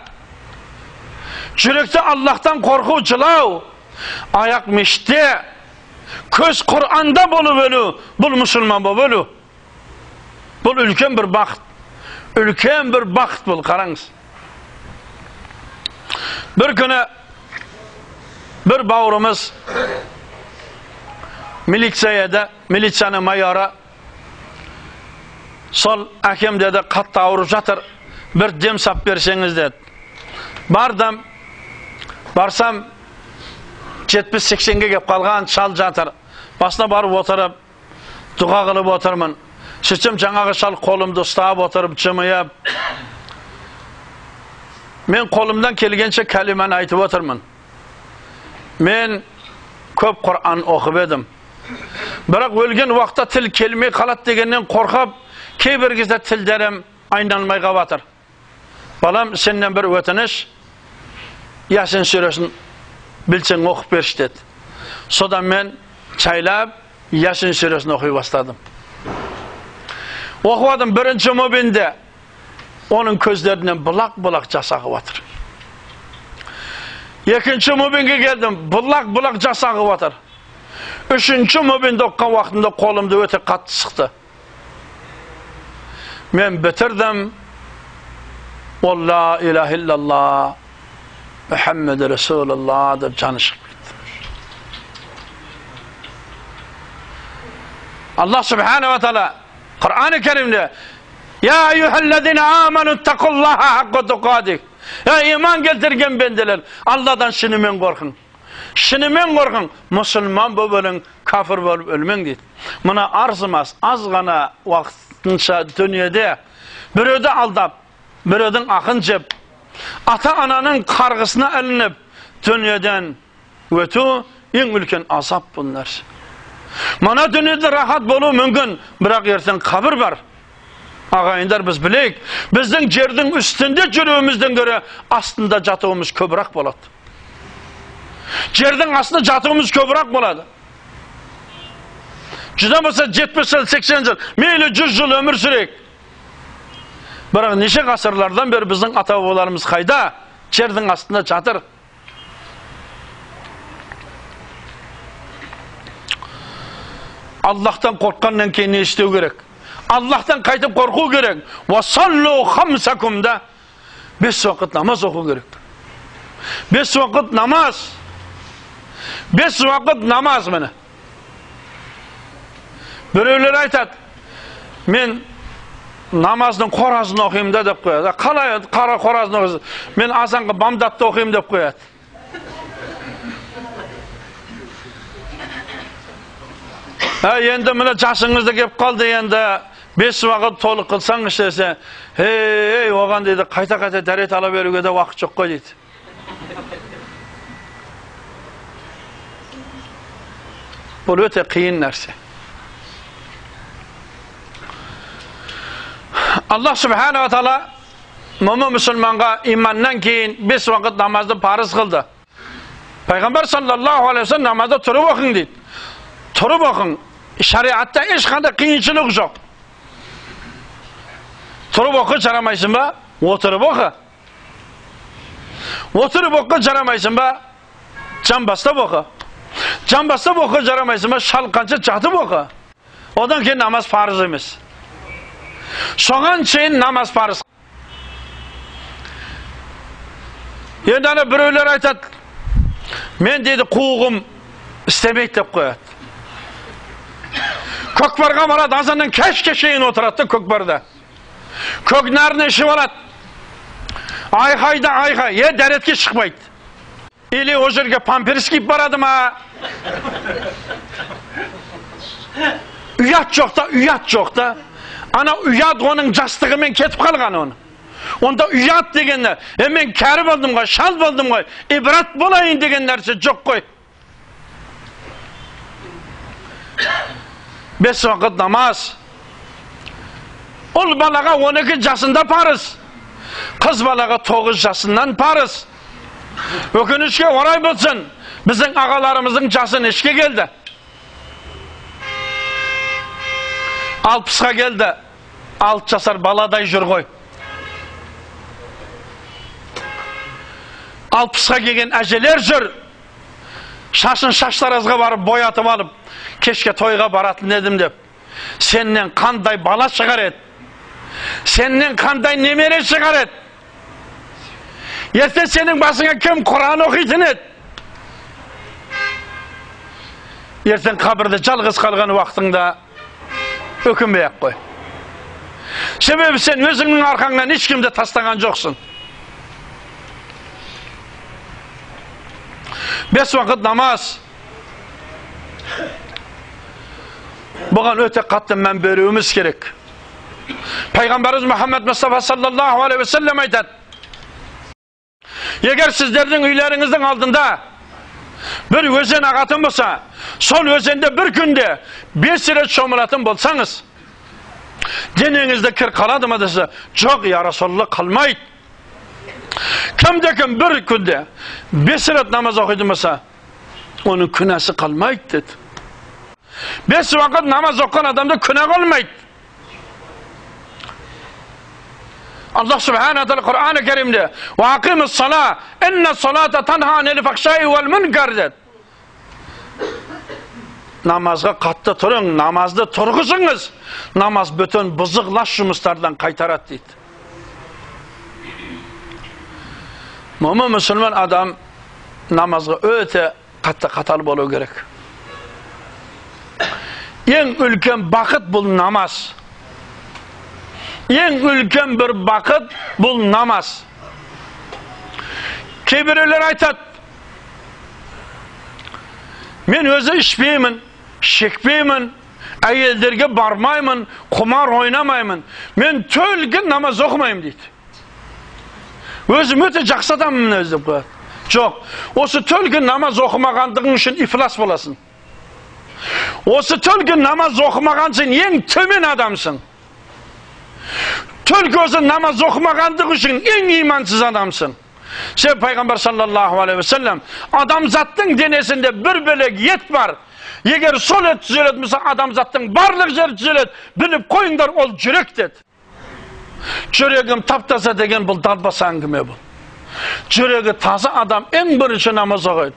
cürükte Allah'tan korku cılav, ayak mişti, köz Kur'an'da bulu bölü, bul musulman bu bölü. Bul ülken bir baxt, ülken bir baxt bul karanız. Bir günü bir bağrımız milisiyede, milisiyene mayara sol akam dedi qattiq og'rib жатыр bir dem sap bersangiz dedi bardim barsam 70-80 ga kelib qolgan shal жатыр basına borib o'tirib duo qilib o'tirman сөйтсем жаңағы шал қолымды ұстап отырып жымиып Men qo'limdan kelgancha kalimani aytib o'tirman. Men ko'p Qur'on o'qib edim. Biroq o'lgan vaqtda til kelmay qoladi degandan qo'rqib, кейбір кезде тілдерім айналмай қалып Балам, сенен бір өтініш, Ясин сүресін білсең оқып берші деді. Содан мен чайлап, Ясин сүресін оқи бастадым. Оқывадым бірінші мобинде, оның көздерінен бұлақ-бұлақ жас ағып жатыр. Екінші мобинге келдім, бұлақ-бұлақ жас ағып жатыр. Үшінші мобинде оққан уақытымда қолымды өте қатты من بتردم ولا إله إلا الله محمد رسول الله در جانش الله سبحانه وتعالى قرآن الكريم ده يا أيها الذين آمنوا اتقوا الله حق تقاته. يا إيمان قلت رجم بندلر الله دان شنو من قرخن؟ Korkun. Şinimen korkun. Müslüman bu bölün kafir bolup ölmen deydi. Buna arzımaz, az gana vaqtınça dünyada birovni aldab, birovdan aqın jeb, ata ananın qarg'isini ilinib, dunyodan o'tu eng ulkan azob bunlar. Mana dunyoda rohat bo'lishi mumkin, biroq ertan qabr bor. Ağayınlar biz bilek, bizden yerдің üstünde жүрüğümüzden göre aslında jatığımız köbrak болады. Жердің астында жатуымыз көбірек болады. Болса 70 жыл, 80 жыл, мейлі 100 жыл өмір сүрек. Бірақ неше ғасырлардан бері біздің ата бабаларымыз қайда? Жердің астында жатыр. Аллахтан қорққаннан кейін не істеу керек? Аллахтан қайтып қорқу керек. Хамсакумда бес уақыт намаз оқу керек. Бес уақыт намаз. Бес уақыт намаз міне. Біреулер айтады, мен намаздың қоразын оқимын да деп қояды. Қалай қара қоразын оқисың? Мен азанғы бамдатты оқимын деп қояды. Ә, енді міне жасыңызды кеп қалды енді бес уақыт толық қылсаңыз десе ей оған дейді қайта қайта дәрет ала беруге де уақыт жоқ қой дейді бұл өте қиын нәрсе alloh subhanava taolo mo'min musulmonga iymondan keyin besh vaqt namozni farz qildi. Payg'ambar sallallohu alayhi vasallam namozda turib o'qing deydi. Turib o'qing. Shariatda hech qanday qiyinchilik yo'q. Turib o'qi jaramaysinmi o'tirib o'qi. O'tirib o'qi. Jaramaysinmi jambastab o'qi jambastab o'qi jaramaysinmi shalqancha jatib o'qi odan keyin namoz farz emas. So'ngan keyin namoz farz. Endi ana birovlar aytadi men deydi quvug'im istamaydi deb qo'yadi ko'kparga boradi azondan kechga cheyin o'tiradida ko'kparda ko'knarni ishib oladi ayqayda ayqay e daretga chiqmaydi или o yerga pampers kiyib boradimi uyat yo'qda uyat yo'qda ana uyat оның жастығымен кетіп қалған оны. Онда ұят деген е мен кәрі болдым ғой шал болдым ғой ибрат болайын деген нәрсе жоқ қой. Бес уақыт намаз. Ұл балаға 12 жасында парыз. Қыз балаға 9 жасынан парыз. Өкінішке орай болсын. Біздің ағаларымыздың жасы нешке келді. Алпысқа келді. Алты жасар баладай жүр ғой. Алпысқа келген әжелер жүр. Шашын шаштаразға барып боятып алып кешке тойға баратын едім деп. Сенен қандай бала шығар еді? Сенен қандай немере шығар еді? Ертең сенің басыңа кім құран оқитын еді ертең қабірде жалғыз қалған уақытыңда өкінбей ақ қой себебі сен өзіңнің арқаңнан ешкімді тастаған жоқсың бес уақыт намаз бұған өте қатты мән беруіміз керек пайғамбарымыз мұхаммад мұстафа саллаллаху алейхи уассалам айтады Eğer sizlerden üylerinizin altında bir özen ağatın olsa, sol özende bir günde beş lira çomulatın bolsanız, denenizde kir kaladı mı dese, çok ya Resulullah kalmaydı. Kimde kim bir günde beş lira namaz okuydu olsa, onun künası kalmaydı dedi. Beş vakit namaz okuyan adamda günah olmaydı. Allah subhanahu teala Kur'an-ı Kerim'de ve akimus salah enne salate tenha anil fahşai vel munkar dedi. Namazga katlı turun, namazda turgusunuz. Namaz bütün bızıklaş жұмыстардан kaytarat deydi. Mümin Müslüman adam namazga öte katlı katalı bolu gerek. En ülken bakıt bul namaz. En ülken bir bakıt bul namaz. Kibirler aytat. Men özü içpeymin, şekpeymin, ayellerge barmaymin, kumar oynamaymin. Men tölgün namaz okumayım deydi. Özüm öte жақсы адаммын өзі деп қояды. Жоқ, осы төлгі намаз оқымағандығың үшін iflas боласың. Осы төлгі намаз оқымаған сен ең төмен адамсың. Namaz okumagandığı için en imansız adamsın. Sen Peygamber sallallahu aleyhi ve sellem adam zattın denesinde bir bölek yet var. Eğer sol et düzeletmişse adam zattın barlık yer düzelet. Bilip koyunlar ol cürek dedi. Cüregim taptasa degen bu dalbasa әңгіме bu. Жүрегі таза адам ең бірінші намаз оқиды.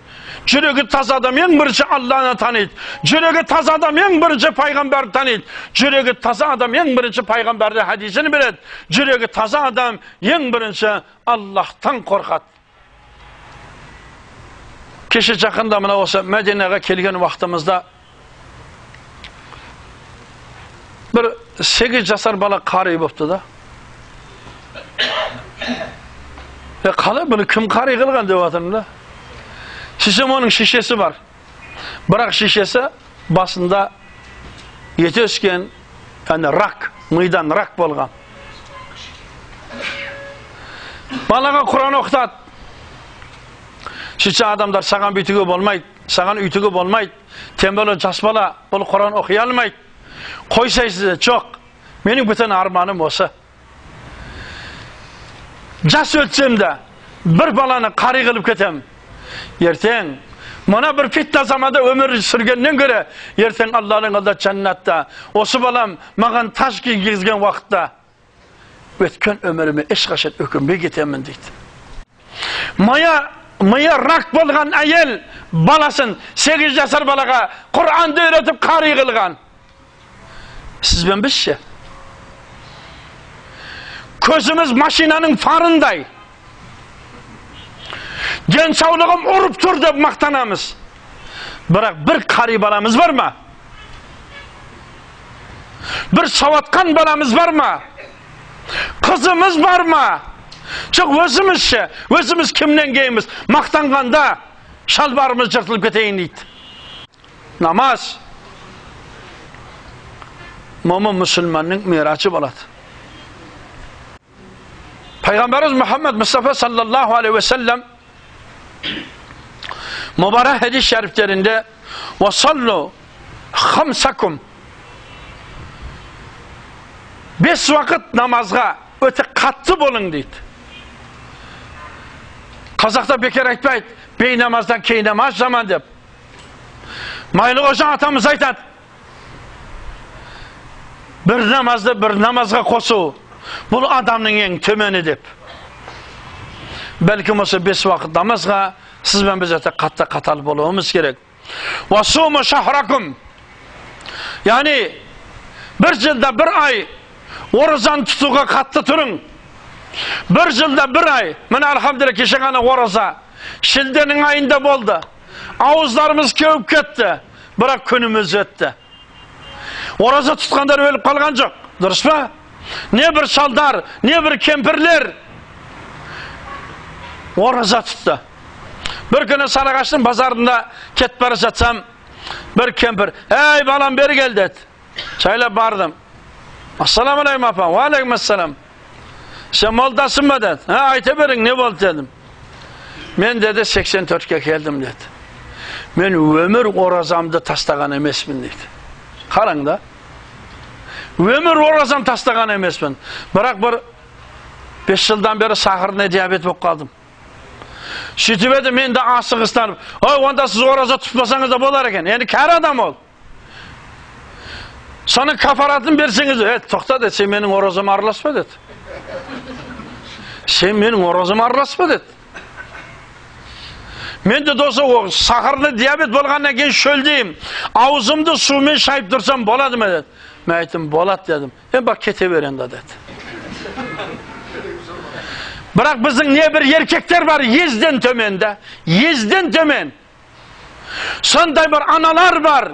Жүрегі таза адам ең бірінші Алланы таниды. Жүрегі таза адам ең бірінші пайғамбарды таниды. Жүрегі таза адам ең бірінші пайғамбарды хадисін біледі. Жүрегі таза адам ең бірінші Аллахтан қорқады. Кеше жақында мына осы Мәдинеге келген уақытымызда бір 8 жасар бала қари болыпты да. E кім қари қылған деп жатырмын да сөйтсем оның шешесі бар бірақ шешесі басында өскен яғни рак мидан рак болған балаға құран оқытады сөйтсе адамдар саған бүйтуге болмайды саған үйтуге болмайды бала жас бала бұл құран оқи алмайды қойсайсыз жоқ менің бүтін арманым осы жас өтсем де бір баланы қари қылып кетем ертең мына бір фитна заманда өмір сүргеннен гөрі ертең алланың алдында жәннатта осы балам маған таж кигізген уақытта өткен өміріме ешқашан өкінбей кетемін дейді мая миы рак болған әйел баласын сегіз жасар балаға құранды үйретіп қари қылған сіз бен біз көзіміз машинаның фарындай денсаулығым ұрып тұр деп мақтанамыз бірақ бір қари баламыз бар ма бір сауатқан баламыз бар ма қызымыз бар ма жоқ өзіміз ше өзіміз кімнен кейміз мақтанғанда шалбарымыз жыртылып кетейін дейді намаз момын мұсылманның мирачы болады Peygamberimiz Muhammed Mustafa sallallahu aleyhi ve sellem mübarek hadis-i şeriflerinde ve sallu hamsakum beş vakit namazga öte katlı bolun deydi. Kazakta bekar aytmaydı. Bey namazdan key namaz zaman deb. Maylı Hoca atamız aytadi. Bir namazda bir namazga qo'shuv бұл адамның ең төмені деп бәлкім осы бес уақыт намазға сіз бен біз өте қатты қатал болуымыз керек уасуму яғни бір жылда бір ай оразаны тұтуға қатты тұрың бір жылда бір ай міне альхамдулилля кеше ғана ораза шілденің айында болды ауыздарымыз кеуіп кетті бірақ күніміз өтті ораза тұтқандар өліп қалған жоқ дұрыс па не бір шалдар не бір кемпірлер ораза тұтты бір күні сарыағаштың базарында кетіп бара жатсам бір кемпір әй балам бері кел деді жайлап бардым ассалаумағалейкум апа уағалейкум ассалам сен молдасың ба деді ә айта берің не болды дедім dedi 84'ke keldim dedi. Men ömür orazamdı tastagan emesmin dedi. Qarang da. Ömür orazam tastagan emesmin. Biroq bir 5 yıldan beri sahırına diyabet болып kaldım. Şütüp edi men de asıqıstanıp, oy onda siz oraza tutmasanız da bolar eken. Yani kar adam ol. Sana kafaratını berseniz, evet toxta dedi, sen benim orazama aralashma dedi. Sen benim orazama aralashma dedi. Men de do'sa o saharni diabet bo'lgandan keyin sho'ldayim. Og'zimni suvмен shayib tursam bo'ladimi dedi. Men aytdim, bo'ladi dedim. Endi bak ketaver endi dedi. Biroq bizning ne bir erkekler var yezden tömende. Yezden tömen. Sonday bir analar var.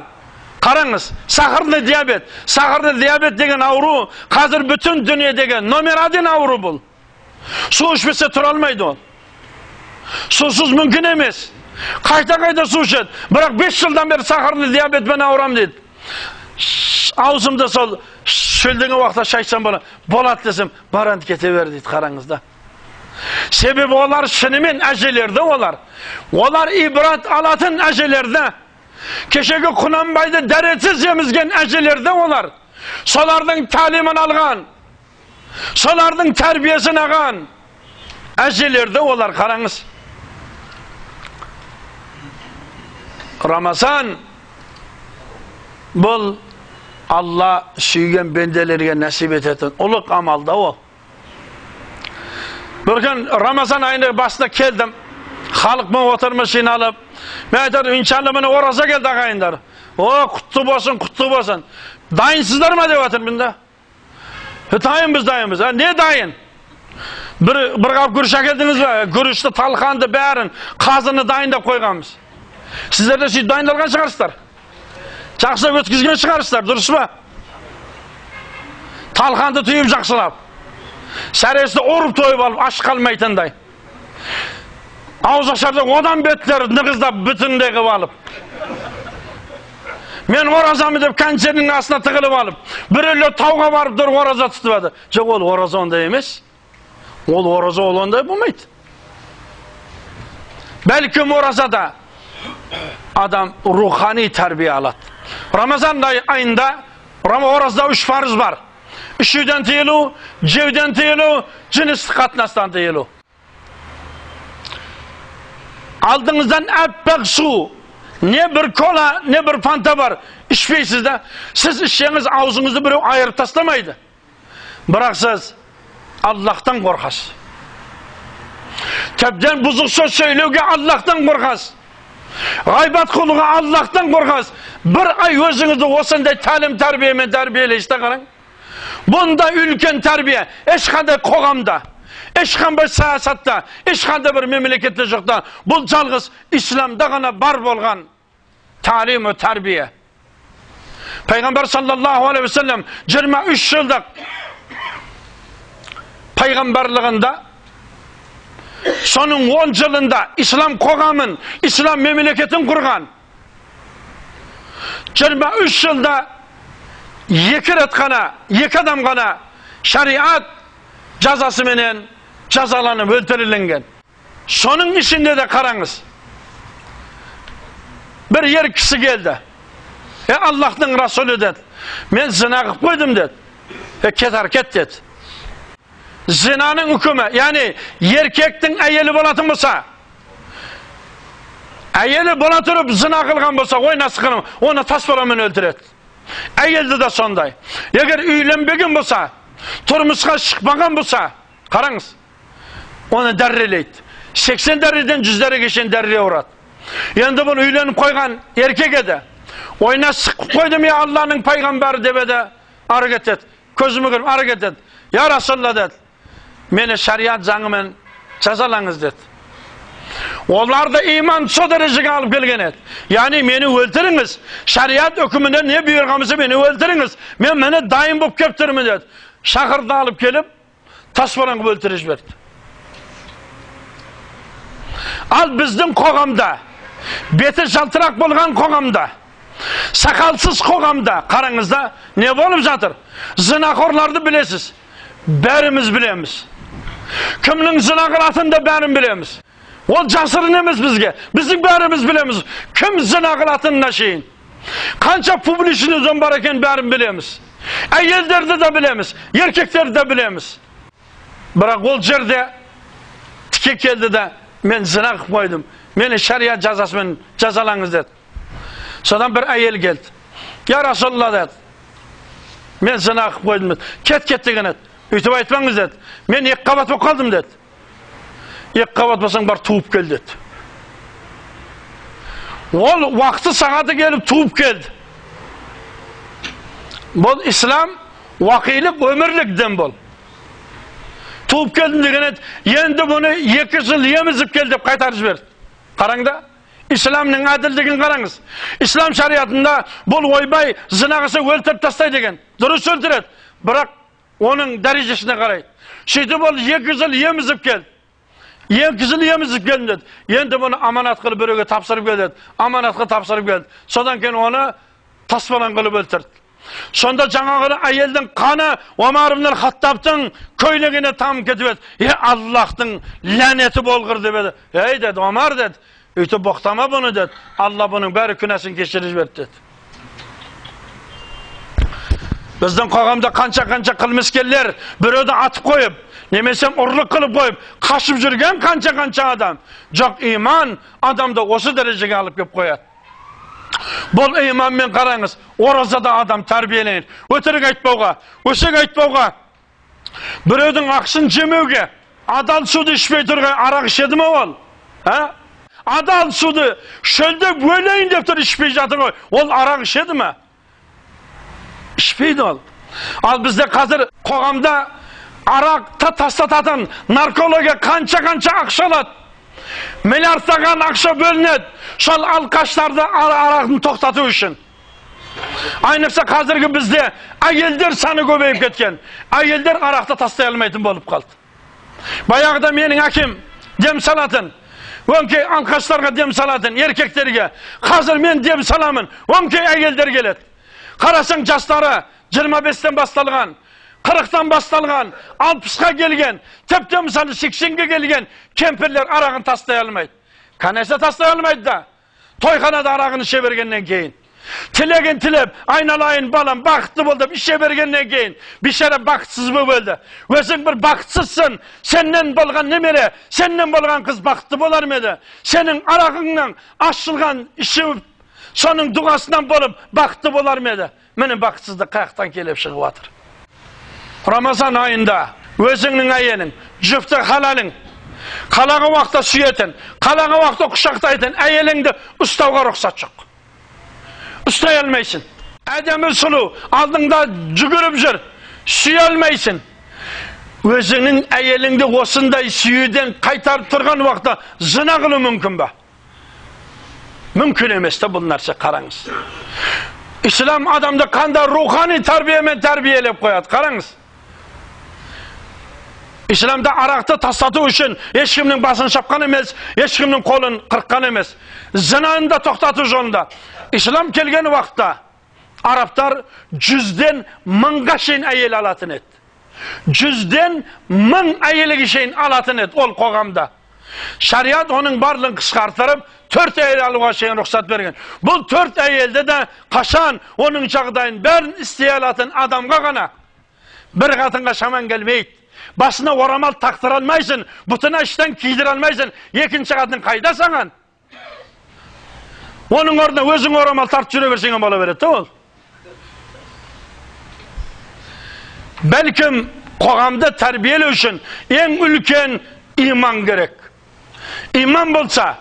Qarаңыз, saharni diabet. Saharni diabet degan auru hozir butun dunyodagi nomer 1 auru bu. Suv ichmasa tura olmaydi u. Suvsiz mumkin emas. Qayta qayta suv ichadi. Biroq 5 yildan beri saharni diabet bilan avram dedi. Ağzımda sol sho'ldigan vaqtda shaytsam bo'ladi. Bo'ladi desam, barant ketaver deydi, qarangizda. Sebebi olar şinimin ecelerde olar. Olar ibrat alatın ecelerde. Keşeki Kunanbay'da deretsiz yemizgen ecelerde olar. Solardın talimin algan. Solardın terbiyesini algan. Ecelerde olar karаңыз. Ramazan бұл Allah suygan bendelerge nasip etетін uluk amalda o. Bir gün Ramazan ayının başında geldim. Halk mı oturmuş jinalıp. Ben aytarım inşallah bana oraza geldi ağayınlar. O kutlu bolsun, kutlu bolsun. Dayınsızlar mı deyip atır bunda? E, dayınbız dayınbız. Ha, ne dayın? Bir, bir kap gürüş geldiniz mi? Gürüşte talkandı bärin, kazını dayındap koyganбыз. Sizler de siz dayındalgan çıkarsızlar. Жақсылап өткізген шығарсыздар, дұрыс па? Талқанды түйіп жақсылап. Сәресті ұрып тойып алып, аш қалмайтындай. Ауыз ашарда одан беттер нығыздап бүтіндей қылып алып. Мен оразамы деп консерінің астына тығылып алып, біреулер тауға барып тұр ораза тұтып еді. Жоқ, ол ораза ондай емес. Ол ораза ол ондай болмайды. Бәлкім оразада adam ruhani terbiye alat. Ramazan ayında Rama orazda üç farz var. Üşüden tiyilu, cevden tiyilu, cins katnastan tiyilu. Aldığınızdan ebbek su, ne bir kola, ne bir fanta var. İçmeysiniz de, siz içeceğiniz ağzınızı bir ayırıp taslamaydı. Bırak siz Allah'tan korkasınız. Tepden buzuk söz söylüyor Allah'tan Gaybat kuluğa Allah'tan korkasınız. Bir ay özünüzü osындай talim terbiyemen terbiyeleyişte qarang. Bunda ülken terbiye, eşkanda koğamda, eşkanda siyasatda, eşkanda bir memlekette жоқта. Бұл жалғыз İslam'da gana bar bolgan talim ve terbiye. Peygamber sallallahu aleyhi ve sellem 23 yıllık Sonun 10 yılında İslam koğamın, İslam memleketin kurgan. 23 yılda iki ret gana, iki adam gana şeriat cazası menen cazalanıp öldürülengen. Sonun içinde de karаңыз. Bir yer kişi geldi. E Allah'ın Resulü dedi. Men zina kılıp koydum dedi. E ket hareket dedi. Hükümü yani erkektin ayeli bolatın bolsa ayeli bola turup zina kılgan bolsa oy nasıl kılım onu tasbaramen öldüret. Ayeldi de sonday. Eğer uylenbegen bolsa turmuşka çıkmagan bolsa qarаңыз onu derreleydi. 80 derreden 100 derre geçen derreye uğrat. Endi bunu uylenip koygan erkek edi. Oyna sıkıp koydum ya Allah'ın peygamberi debede hareket et. Közümü kırıp hareket et. Ya Resulullah dedi. Meni şeriat zаңымен жазалаңыз dedi. Onlar da iman so dereceye alıp gelgen et. Yani beni öldürünüz. Şeriat hükümünde ne buyurgamızı beni öldürünüz. Men beni daim bulup keptirimi dedi. Şakırda alıp gelip tasmaran öldürüş verdi. Al bizden koğamda, beti şaltırak bolgan koğamda, sakalsız koğamda, qarаңызda ne bolup жатыр? Zinakorlardı bilesiz. Bərimiz bilemiz. Zina kılatını da benim bilemiz. Ol jasırın emas bizge. Bizim bärimiz bilemiz. Kim zina kılatynyna şeýin. Kança publişinizden bar eken bärin bilemiz. Eýelderde de bilemiz, erkeklerde de bilemiz. Birak ol jerde tike keldi de men zina kılıp koydum. Meni şeriat cazasымен jazalaňyz dedi. Sodan bir ayel geldi. Ya Rasulullah dedi. Men zina kılıp koydum dedi. Ket ket degen edi. Aytmaňyz dedi. Men iki kabat bolup kaldım dedi. İki kabat bolsaň bar tuğup gel dedi. Ol wagty sagaty gelip tuğup geldi. Bol İslam wakylyk ömürlik den bol. Tuğup geldim degen edi. Yendi bunu iki yıl yemizip geldi dep qaytarıp berdi. Qaraň da İslamның adilligini qaraňyz. İslam şeriatında bol oýbay zina kılsa öldürüp taştay degen. Durus öldüret. Onun derejesine qarayt. Şeýdi bol iki yıl yemizip geldi. Yen kızını yemizip geldi dedi. Yendi bunu amanat kılıp biriге tapsırıp geldi dedi. Amanatga tapsırıp geldi. Sodan keyin onu tasmalan kılıp öldürdü. Sonda жаңағыны әйелдің қаны Omar ibn Hattab'tың көйлегіне там кетіп еді. Е Аллахтың ләнеті болғыр деп еді. Ей деді Omar dedi. Өйтіп боқтама бұны деді. Алла бұның бәрі күнәсін кешіріп жіберді деді. Біздің қоғамда қанша-қанша қылмыскерлер біреуді атып қойып, немесе ұрлық қылып қойып, қашып жүрген қанша-қанша адам. Жоқ иман адамды осы дәрежеге алып кеп қояды. Бұл иманмен қараңыз, оразада адам тәрбиеленеді. Өтірік айтпауға, өсек айтпауға, біреудің ақшын жемеуге, адал суды ішпей тұрған арақ ішеді ме ол? А? Адал суды шөлде өлейін деп тұр ішпей жатыр ғой. Ол арақ ішеді ме? Ішпейді ол. Ал бізде қазір қоғамда арақта тастататын наркология қанша-қанша ақша алады. Миллиардтаған ақша бөлінеді. Сол алқаштарды арағын тоқтату үшін. Айнықса қазіргі бізде әйелдер саны көбейіп кеткен. Әйелдер арақта тастай алмайтын болып қалды. Баяғыда менің әкем дем салатын. Өңкей алқаштарға дем салатын еркектерге. Қазір мен дем саламын. Өңкей әйелдер келеді. Қарасаң жастары 25-тен басталған, 40-тан басталған, 60-қа келген, тіпті мысалы 80-ге келген кемпірлер арағын тастай алмайды. Канесе тастай алмайды да. Тойханада арағын іше бергеннен кейін. Тілеген тілеп, айналайын балам, бақытты бол деп іше бергеннен кейін, бишара бақытсыз болып. Өзің бір бақытсызсың, сеннен болған немере, сеннен болған қыз бақытты болар ма еді? Сенің арағыңнан ашылған іші соның дұғасынан болып бақытты болар ма еді? Міне бақытсыздық қаяқтан келіп шығып жатыр. Рамазан айында өзіңнің әйелің, жүфті халалың, қалаған уақытта сүйетін, қалаған уақытта құшақтайтын әйеліңді ұстауға рұқсат жоқ. Ұстай алмайсың. Әдемі сұлу, алдыңда жүгіріп жүр, сүйе алмайсың. Өзіңнің әйеліңді осындай сүйуден қайтарып тұрған уақытта зына қылу мүмкін ба? Мүмкін емес та бұл нәрсе қараңыз. İslam adamda kanda ruhani terbiyemen terbiyelep koyat. Karаңыз. İslamda arakta taslatı үшін ешкімнің басын шапқан емес, ешкімнің қолын қырыққан емес. Зінаны да тоқтату жолында. İslam келген уақытта арабтар жүзден мыңға шейін әйел алатын еді. Жүзден мың әйелге шейін алатын еді ол қоғамда. Шариат оның барлығын қысқартырып, төрт әйел алуға шейін рұқсат берген. Бұл төрт әйелді де қашан оның жағдайын бәрін істей алатын адамға ғана бір қатынға шаман келмейді. Басына орамал тақтыра алмайсың, бұтына іштен кидіре алмайсың, екінші қатын қайда саған? Оның орнына өзің орамал тартып жүре берсең бола береді ол. Бәлкім қоғамды тәрбиелеу үшін ең үлкен иман керек. Иман болса,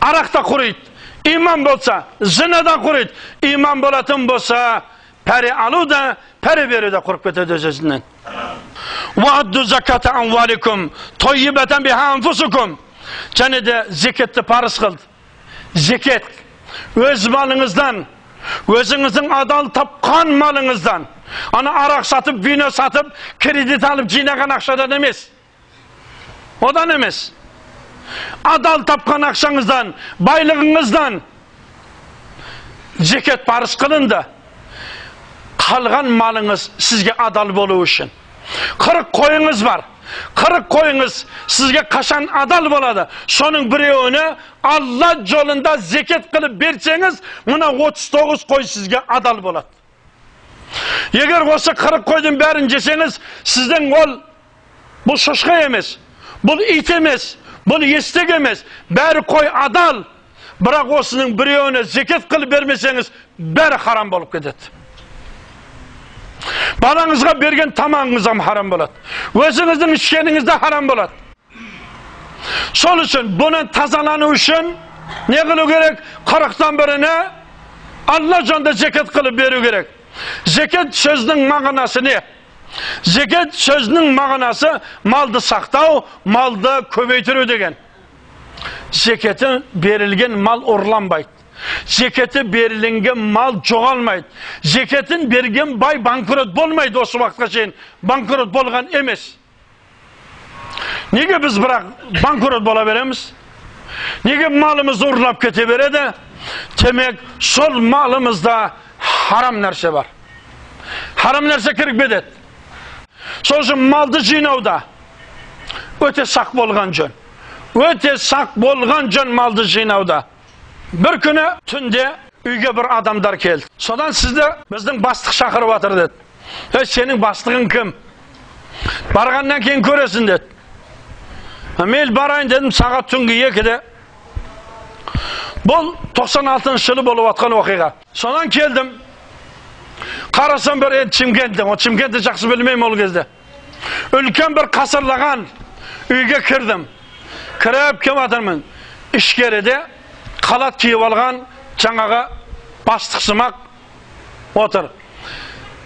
арақта құриды. Иман болса, зінадан құриды. Иман болатын болса, пәрі алу да, пәрі беру да құрып кетеді өзінен. Биха анфусукум. Және де зекетті парыз қылды. Зекет, өз малыңыздан, өзіңіздің адал тапқан малыңыздан, ана арақ сатып, вино сатып, кредит алып жинаған ақшадан емес. Одан емес. Адал тапқан ақшаңыздан, байлығыңыздан зекет парыз қылынды. Қалған малыңыз сізге адал болу үшін. Қырық қойыңыз бар. Kırık koyunuz sizge kaşan adal boladı. Sonun bireğini Allah yolunda zekat kılıp berseniz mına 39 koy sizge adal boladı. Eğer olsa kırık koydun bärin jeseniz sizden ol bu şuşka emes, bu it emes, bu yestek emes, bäri koy adal. Birak osının bireğine zekat kılıp bermeseniz bäri haram bolup ketedi. Balanızga bergen tamağınız ham haram bolat. Özünüzün içkeniz de haram bolat. Sol için bunun tazalanı için ne kılı gerek? Kırıktan birine Allah canında zekat kılıp beru gerek. Zekat sözünün manası ne? Zekat sözünün manası maldı saktau, maldı köbeytiru degen. Zekatın berilgen mal orlanbaydı. Zeketi berilingen mal çoğalmaydı. Zeketin bergen bay bankrot bolmaydı o vakta şeyin. Bankrot bolgan emes. Nege biz bırak bankrot bola veremiz? Nege malımız urlap kete berede? Demek sol malımızda haram nerse var. Haram nerse kirip bedet. Sol için maldı jinavda. Öte sak bolgan jön. Öte sak bolgan jön maldı jinavda. Bir günü tünde uyga bir adamlar keldi. Sodan sizde bizning bastık chaqirib atır dedi. Hey senin bastığın kim? Bargandan keyin ko'rasin dedi. Ha, Men barayın dedim saat tungi 2'de. Bu 96 yılı bolup atkan okuyga. Qarasam bir et Çimkent'te. O Çimkent'te жақсы bilmeyim ol gezde. Ülken bir kasırlagan uyga kirdim. Kirib kim atırmın? İşkeride kalat kiyip algan жаңағы бастықсымақ отыр.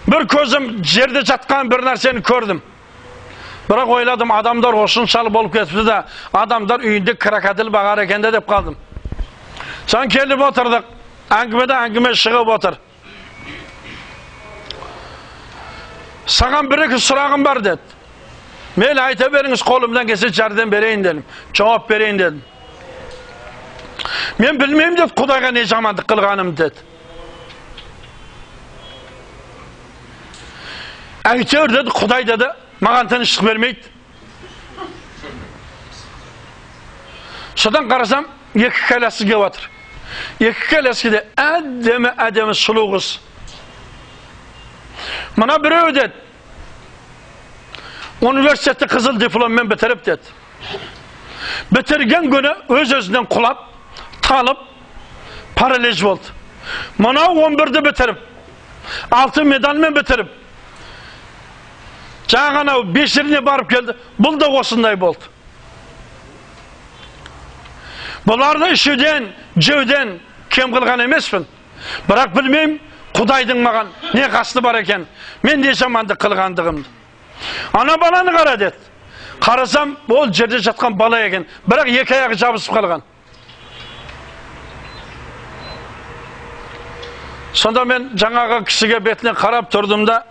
Bir көзім жерде жатқан бір нәрсені көрдім. Бірақ ойладым, адамдар осыншалық болып кетіпті да, адамдар үйінде крокодил бағар екен де деп қалдым. Сон келіп отырдық. Әңгімеде әңгіме шығып отыр. Саған бір екі сұрағым бар деді. Мейлі айта беріңіз қолымдан келсе жәрдем берейін дедім. Жауап берейін дедім. Мен білмеймін деді, Құдайға не жамандық қылғаным деді. Әйтеуір деді, Құдай деді, маған тыныштық бермейді. Содан қарасам, екі кәләсі келіп жатыр. Екі де әдемі әдемі сұлу қыз. Мына біреу деді, университетті қызыл дипломмен бітіріп деді. Бітірген күні өз өзінен құлап, талып, паралич болды. Мынау 11-ді бітіріп, алтын медальмен бітіріп, жаңағы бешіріне барып келді. Бұл да осындай болды. Бұларды ішуден, жеуден кем қылған емеспін. Бірақ білмеймін, Құдайдың маған не қасты бар екен. Мен не жаманды қылғандығымды. Ана баланы қара деді. Қарасам, ол жерде жатқан бала екен. Бірақ екі аяғы жабысып қалған. Сонда мен жаңағы кісіге бетіне қарап тұрдым да,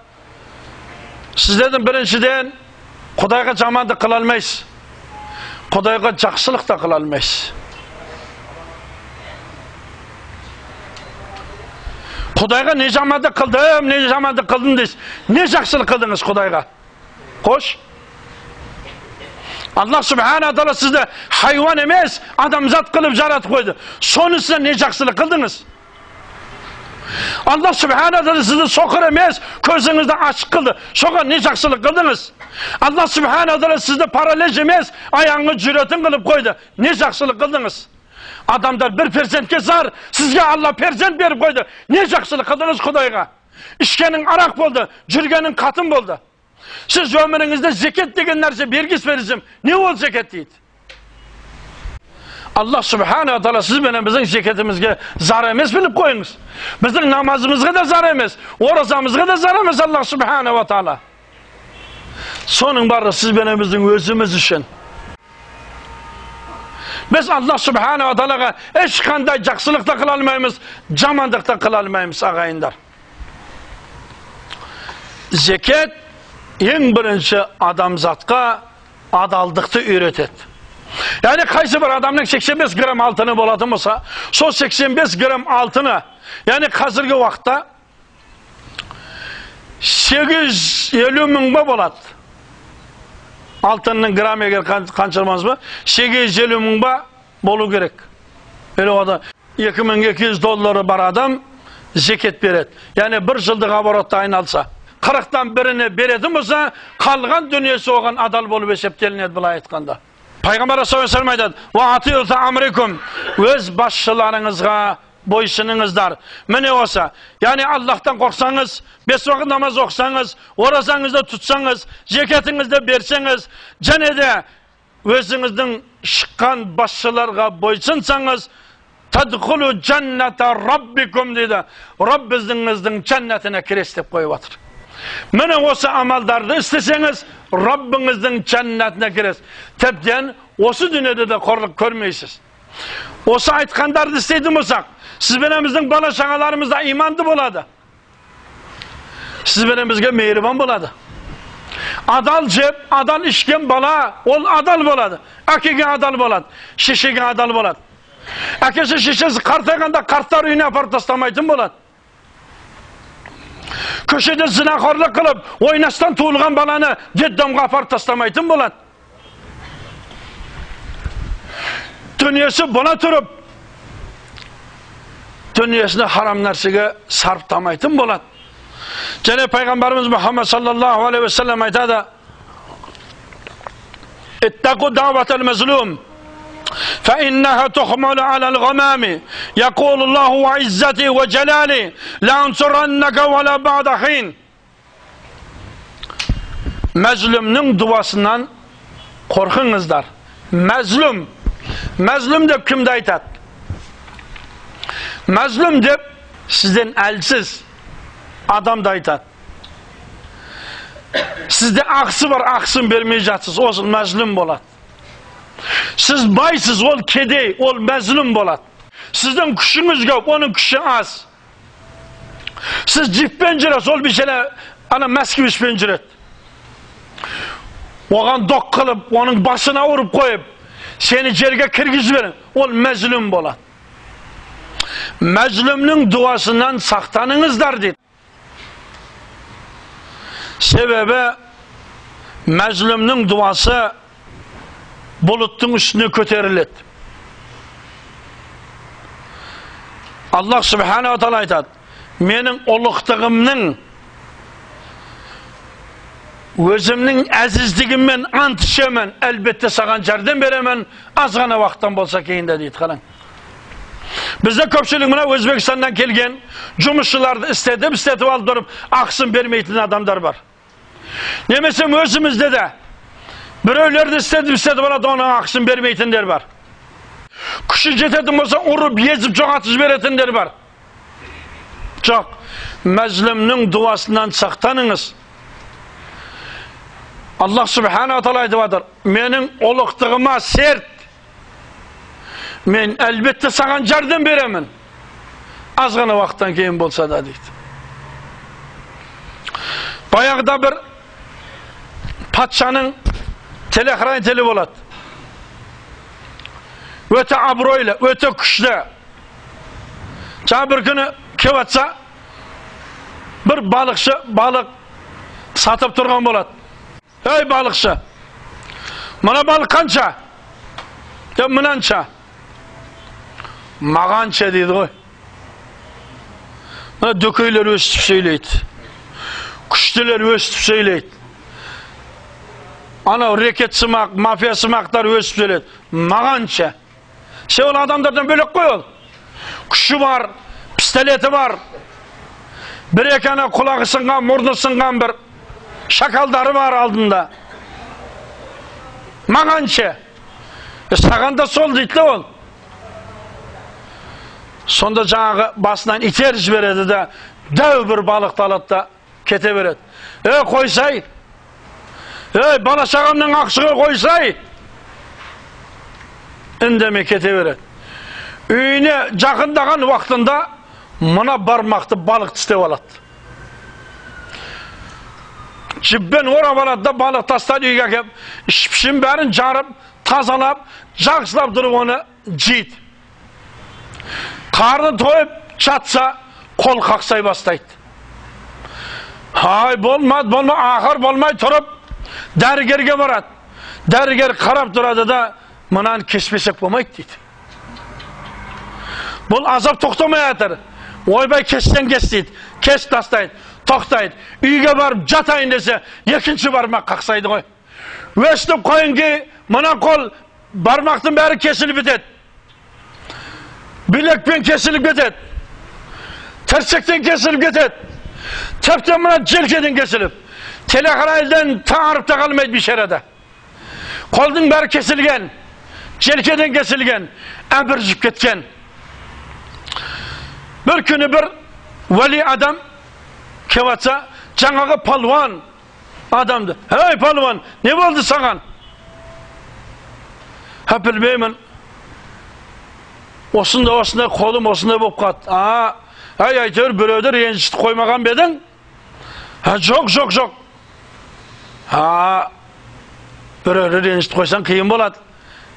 сіз дедім біріншіден Құдайға жамандық қыла алмайсыз. Құдайға жақсылық та қыла алмайсыз. Құдайға не жамандық қылдым, не жамандық қылдым дейсіз. Не жақсылық қылдыңыз Құдайға? Қош? Subhanahu taala sizde hayvan emes, adamzat kılıp jaratып koydu. Sonu size ne жақсылық қылдыңыз? Allah subhanahu taala sizi sokur emes, közünüzde açık kıldı. Soka ne жақсылық қылдыңыз? Allah subhanahu taala sizde paralej emes, ayağını cüretin kılıp koydu. Ne жақсылық қылдыңыз? Adamlar bir persentke zar, sizge Allah persent berip koydu. Ne жақсылық қылдыңыз Құдайға? İşkenin arak boldu, жүргенің қатын болды. Siz ömrünüzde zeket деген нәрсе бергіз берсем, не ол зекет дейді? Wa ta'ala siz benim bizim zeketimizge zar emes bilip koyunuz. Bizim namazımızga da zar emes, orazamızga da zar emes Allah subhanahu wa ta'ala. Sonun barı siz benim bizim özümüz için. Biz Allah subhanahu wa ta'alaga eş kanday жақсылық da kılalmayımız, jamandық da kılalmayımız ağayınlar. Zeket en birinci adamzatqa adaldıqты үйретеді. Qaysi bir adamның 85 gram altını bolатын болса, сол 85 gram altını, yani қазіргі уақытта 850 мың ба болады. Алтынның грамм егер қаншаламыз ба сегіз жүз елу мың ба болу керек elə ода 2200 доллары бар адам зекет береді яғни бір жылдық оборотта айналса қырықтан біріне беретін болса қалған дүниесі оған адал болып есептелінеді былай айтқанда пайғамбар саллаллаху алейhi айтады өз басшыларыңызға бойсыныңыздар міне осы яғни аллахтан қорықсаңыз бес уақыт намаз оқысаңыз оразаңызды тұтсаңыз зекетіңізді берсеңіз және де өзіңіздің шыққан басшыларға бойсынсаңыз тадхулу джанната раббикум дейді раббіңіздің жәннатына кіресіз деп қойып отыр міне осы амалдарды істесеңіз раббыңыздың жәннатына кіресіз тіптен осы дүниеде де қорлық көрмейсіз осы айтқандарды істейтін болсақ сіз бенен біздің бала шағаларымыз да иманды болады сіз бенен бізге мейірбан болады адал жеп адал ішкен бала ол адал болады әкеге адал болады шешеге адал болады әкесі шешесі қартайғанда қарттар үйіне апарып тастамайтын болады көшеде зінақорлық қылып ойнастан туылған баланы детдомға апарып dünyasında haramlarsiga sarflamaytin bo'ladi. Janob payg'ambarimiz Muhammad sallallohu alayhi vasallam aytadi: "Ittaqu da'vatal mazlum" فإنها تحمل على الغمام يقول الله وعزتي وجلالي لأنصرنك ولا بعد حين Mezlum'un duasından korkunguzlar. Mezlum. Mezlum deb kimde aytat? Мәзлүм деп сізден әлсіз адамды айтады. Сізде ақысы бар, ақысын бермей жатсыз, осы мәзлүм болады. Сіз байсыз, ол кедей, ол мәзлүм болады. Сіздің күшіңіз көп, оның күші аз. Сіз джиппен жүресіз, ол бишеле ана Москвичпен жүреді. Оған доқ қылып, оның басына ұрып қойып, сені жерге кіргізіп ол мәзлүм болады. Мәзлүмнің дуасынан сақтаныңыздар дейді. Себебі мәзлүмнің дуасы бұлыттың үстіне көтеріледі. Аллах Субханала тағала айтады, менің ұлықтығымның өзімнің әзіздігіммен ант ішемін, әлбетте саған жәрдем беремін, аз ғана уақыттан болса кейінде дейді, қараң. Бізде көпшілік мына Өзбекстаннан келген жұмысшыларды істетіп, істетіп алып тұрып, ақысын бермейтін адамдар бар. Немесе өзімізде де біреулерді істетіп, істетіп алады, оның ақысын бермейтіндер бар. Күші жететін болса, ұрып, езіп, жоғатып жіберетіндер бар. Жоқ, мәзлімнің дуасынан сақтаныңыз. Аллах Субхана тағала айтып жатыр, менің ұлықтығыма серт, мен әлбетте саған жәрдем беремін. Аз ғана уақыттан кейін болса да дейді. Баяғыда бір патшаның телехранителі болады. Өте абыройлы, өте күшті. Жаңа бір күні келіп жатса, бір балықшы балық сатып тұрған болады. Ей балықшы, мына балық қанша? Мынанша. Мағанша дейді ғой. Мына дөкейлер өстіп сөйлейді. Күштілер өстіп сөйлейді. Анау мафия сымақтар өсіп сөйлейді. Мағанша. Се ол адамдардан бөлек қой ол. Күші бар, пистолеті бар. Бір екі ана құлағы сынған, мұрны сынған бір шакалдары бар алдында. Мағанша. Саған да сол дейді ол. Сонда жаңағы басынан итер жібереді де, дәу бір балықты алады да кете береді. Е, қойсай. Ей, бала шағамның ақшығы қойсай. Үндемей кете береді. Үйіне жақындаған уақытында мына бармақты балық тістеп алады. Жіппен орап алады да балық тастады үйге келіп, ішпішін бәрін жарып, тазалап, жақсылап тұрып оны жейді. Қарны тойып жатса, қол қақсай бастайды. Ай, болмады, болмады, ақыр болмай тұрып, дәрігерге барады. Dərgər qarab duradı da mınan kesmesek olmaydı deydi. Бұл азап тоқтамай жатыр. Ойбай кессең кес дейді. Кес тастайды, тоқтайды. Үйге барып жатайын десе, екінші бармақ қақсайды ғой. Өстіп қойын ки, мына қол бармақтың бәрі кесіліп бітеді. Білекпен кесіліп кетеді. Тірсектен кесіліп кетеді. Тіптен мына желкеден кесіліп. Телекарайдан таңырып та қалмайды бишарада. Қолдың бәрі кесілген. Желкеден кесілген. Әбіржіп кеткен. Bir күні bir vali adam kevatsa жаңағы палуан адамды ей палуан не болды саған ha білмеймін осындай осындай қолым осындай болып қалды. А әй әйтеуір біреуді ренжітіп қоймаған ба едің? Жоқ жоқ жоқ. А біреуді ренжітіп қойсаң қиын болады.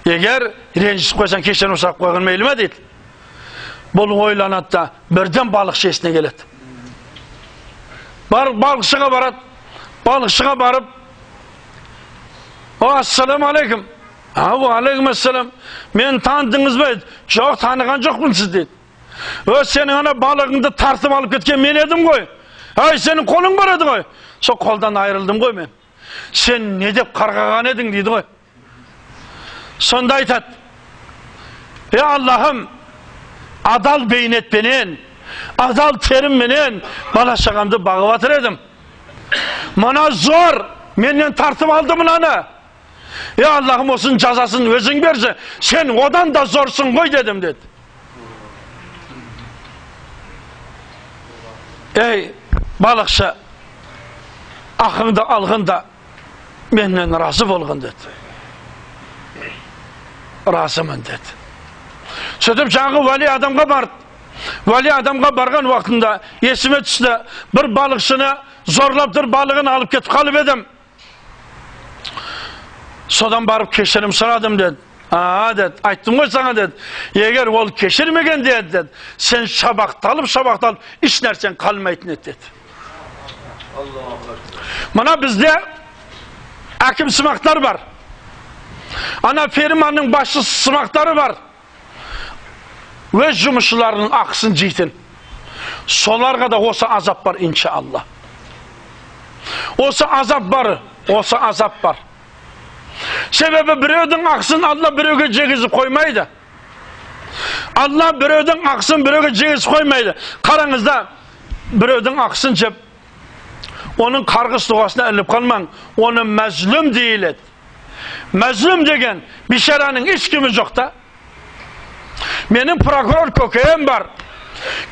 Егер ренжітіп қойсаң кешірім сұрап қойған мейлі ме дейді? Бұл ойланады да бірден балықшы есіне келеді. Бар балықшыға барады. Балықшыға барып ассалаумағалейкум уағалейкумассалам мені таныдыңыз ба? Жоқ таныған жоқпын сізді дейді о сенің ана балығыңды тартып алып кеткен мен едім ғой. Ай сенің қолың бар еді ғой. Сол қолдан айырылдым ғой мен. Сен не деп қарғаған едің дейді ғой. Сонда айтады. Е аллахым адал бейнетпенен адал терімменен бала шағамды бағып жатыр едім. Мына зор менен тартып алды мынаны. Е аллахым осының жазасын өзің берші сен одан да зорсың ғой дедім деді ей балықшы ақыңды алғанда менен разы болғын деді разымын деді сөйтіп жаңағы уәли адамға барды уәли адамға барған уақытында есіме түсті бір балықшыны зорлап тұр балығын алып кетіп қалып едім содан барып кешірім сұрадым деді а деді айттым ғой саған деді егер ол кешірмеген деді деді сен шабақталып шабақталып еш нәрсең қалмайтын еді деді мына бізде әкім сымақтар бар ана фирманың басшысы сымақтары бар өз жұмысшыларының ақысын жейтін соларға да осы азап бар иншалла осы азап бар осы азап бар себебі біреудің ақысын алла біреуге жегізіп қоймайды алла біреудің ақысын біреуге жегізіп қоймайды қараңызда біреудің ақысын жеп оның қарғыс дұғасына іліп қалмаң оны мәзлүм дейіледі мәзлүм деген бишараның ешкімі жоқ та менің прокурор көкем бар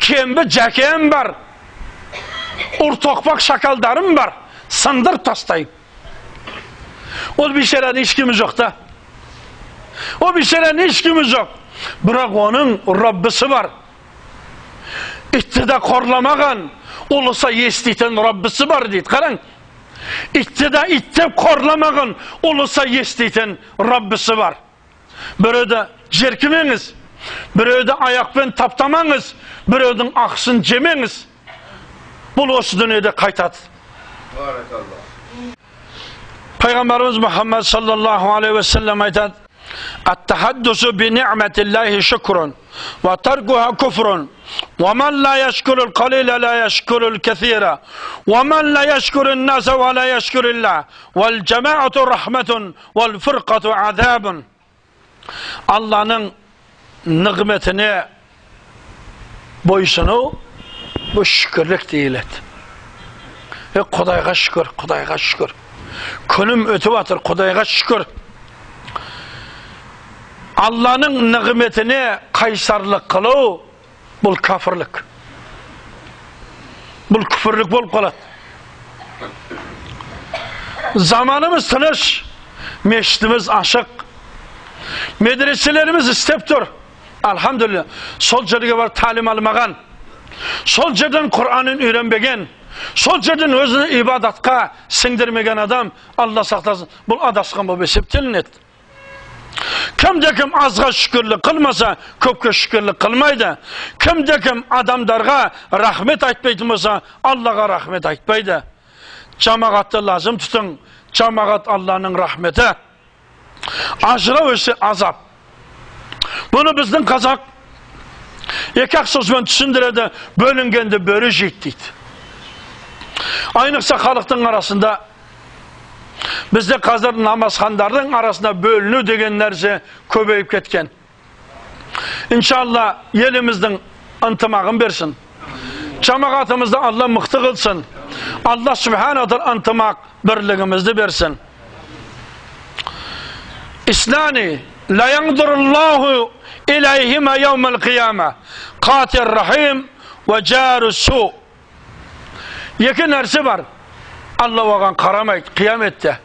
кембі жәкем бар ұр тоқпақ шакалдарым бар сындырып тастаймын ол бишараның ешкімі жоқ та ол бишараның ешкімі жоқ бірақ оның раббысы бар итті де қорламаған ұлыса еститін раббысы бар дейді қараң итті де иттеп қорламаған ұлыса еститін раббысы бар біреуді жеркімеңіз біреуді аяқпен таптамаңыз біреудің ақысын жемеңіз бұл осы дүниеде қайтады Peygamberimiz Muhammed sallallahu aleyhi ve sellem aytat التحدث بنعمة الله شكر وتركها كفر ومن لا يشكر القليل لا يشكر الكثير ومن لا يشكر الناس ولا يشكر الله والجماعة رحمة والفرقة عذاب Allah'ın nimetine boysunu bu şükürlük değil et. Ve Kuday'a şükür, Kuday'a şükür. Күнім өтіп жатыр, Құдайға шүкір. Алланың нығметіне қайсарлық қылу бұл кәфірлік. Бұл күфірлік болып қалады. Zamanımız тыныш, мешітіміз ашық, медреселеріміз істеп тұр. Alhamdulillah. Сол жерге барып талим алмаған, сол жерден Құранын үйренбеген, сол жерден өзіне ибадатқа сіңдірмеген адам алла сақтасын. Бұл адасқан болып есептелінеді. Кімде кім азға шүкірлік қылмаса көпке шүкірлік қылмайды. Кімде кім адамдарға рахмет айтпайтын болса аллаға рахмет айтпайды. Жамағатты лазым тұтың. Жамағат алланың рахметі. Ажырау ісі азап. Бұны біздің қазақ екі ақ сөзбен түсіндіреді, бөлінгенді бөрі жейді дейді. Айнықса халықтың арасында бізде қазір намазхандардың арасында бөліну деген нәрсе көбейіп кеткен. Иншалла еліміздің ынтымағын берсін. Жамағатымызды Алла мықты қылсын. Алла субханатыр ынтымақ бірлігімізді берсін. Yanzurullahu ileyhime yevmel kıyame katir rahim ve caru su iki нәрсе бар алла оған қарамайды қияметте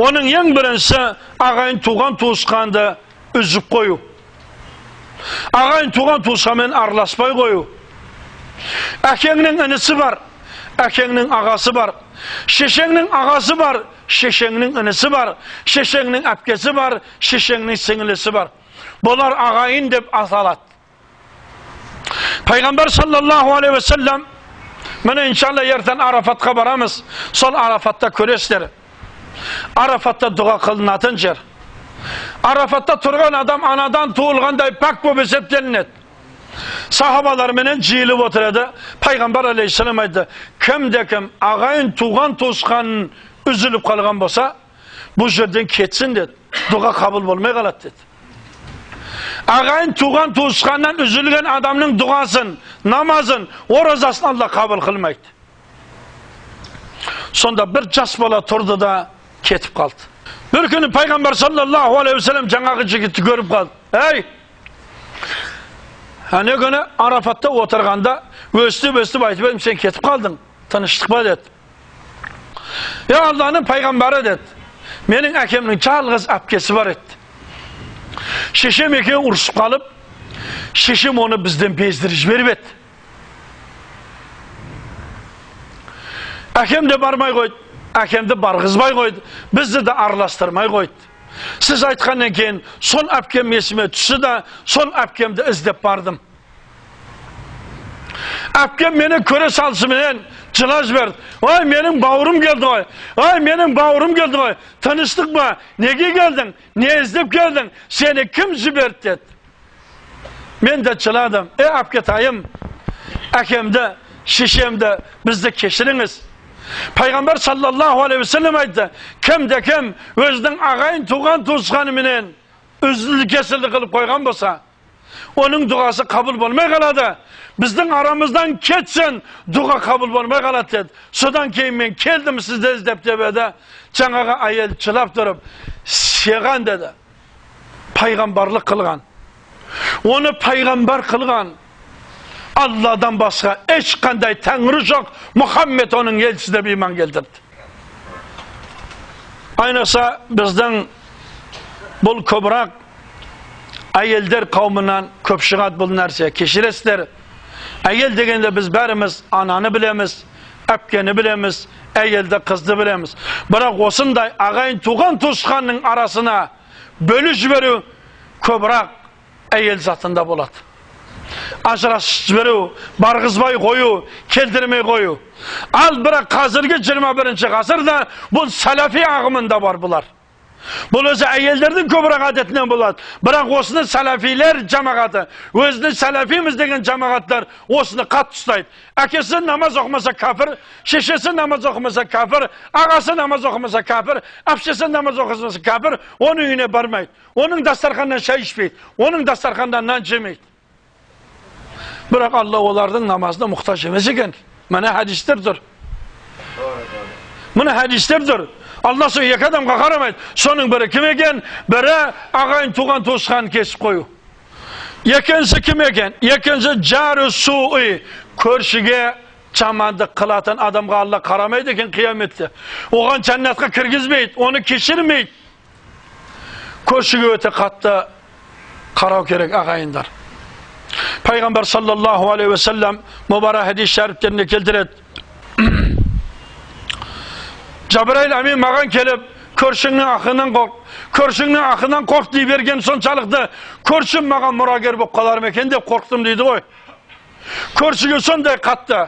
оның ең біріншісі ағайын туған туысқанды үзіп қою ағайын туған туысқанмен араласпай қою әкеңнің інісі бар әкеңнің ағасы бар шешеңнің ағасы бар шешеңнің інісі бар шешеңнің әпкесі бар шешеңнің сіңілісі бар бұлар ағайын деп аталады пайғамбар саллаллаху алейхи уассалам міне иншалла ертең арафатқа барамыз сол арафатта көресіздер арафатта дұға қылынатын жер арафатта тұрған адам анадан туылғандай пәк болып есептелінеді сахабалар менен жиылып отыр еді пайғамбар алейхисалам айтты кімде кім ағайын туған туысқанын үзіліп қалған болса бұл жерден кетсін деді дұға қабыл болмай ағайын туған туысқаннан үзілген адамның дұғасын намазын оразасын алла қабыл қылмайды. Сонда бір жас бала тұрды да кетіп қалды. Бір күні пайғамбар саллаллаху алейхи уассалам жаңағы жігітті көріп қалды. Ей әне күні арафатта отырғанда өстіп өстіп айтып едім сен кетіп қалдың тыныштық па деді. Е алланың пайғамбары деді. Менің әкемнің жалғыз әпкесі бар еді. Шешем екеуі ұрысып қалып шешем оны бізден бездіріп жіберіп еді әкем де бармай қойды әкемді барғызбай қойды бізді де араластырмай қойды сіз айтқаннан кейін сол әпкем есіме түсті да сол әпкемді іздеп бардым әпкем мені көре салысыменен жылап жіберді ой менің бауырым келді ғой ой менің бауырым келді ғой тыныштық па неге келдің не іздеп келдің сені кім жіберді деді мен де жыладым е әпкетайым әкемді шешемді бізді кешіріңіз пайғамбар саллаллаху алейхи уассалам айтты кімде кім өзінің ағайын туған туысқаныменен үзілді кесілді қылып қойған болса оның дұғасы қабыл болмай қалады біздің арамыздан кетсін дұға қабыл болмай қалады деді содан кейін мен келдім сізді іздеп деп еді жаңағы әйел жылап тұрып сеған деді пайғамбарлық қылған оны пайғамбар қылған алладан басқа ешқандай тәңірі жоқ мұхаммед оның елшісі деп иман келтірді айнаса біздің бұл көбірек әйелдер қауымынан көп шығады бұл нәрсе кешіресіздер. Әйел дегенде біз бәріміз ананы білеміз әпкені білеміз әйелді қызды білеміз. Бірақ осындай ағайын туған туысқанның арасына бөліп жіберу көбірек әйел затында болады. Ажырасып жіберу барғызбай қою келтірмей қою. Ал бірақ қазіргі 21 ғасырда бұл сәләфи ағымында бар бұлар. Бұл өзі әйелдердің көбірек әдетінен болады. Бірақ осыны сәләфилер жамағаты өзіне сәләфиміз деген жамағаттар осыны қатты ұстайды. Әкесі намаз оқымаса кәпір шешесі намаз оқымаса кәпір ағасы намаз оқымаса кәпір әпшесі намаз оқымаса кәпір оның үйіне бармайды. Оның дастарханынан шай ішпейді оның дастарханынан нан жемейді. Бірақ алла олардың намазына мұқтаж емес екен. Міне хадистер тұр міне хадистер тұр алла екі адамға қарамайды соның бірі кім екен? Бірі ағайын туған туысқанын кесіп қою. Екіншісі кім екен? Екіншісі жару суи көршіге жамандық қылатын адамға алла қарамайды екен қияметте. Оған жәннатқа кіргізбейді оны кешірмейді. Көршіге өте қатты қарау керек ағайындар. Пайғамбар саллаллаху алейхи уассалам мұбарак хадис шәріптерінде келтіреді. Жабырайыл әмин маған келіп көршіңнің ақынан қорқ көршіңнің ақынан қорқ дей берген соншалықты көршім маған мұрагер болып қалар ма екен деп қорықтым дейді ғой көршіге сондай қатты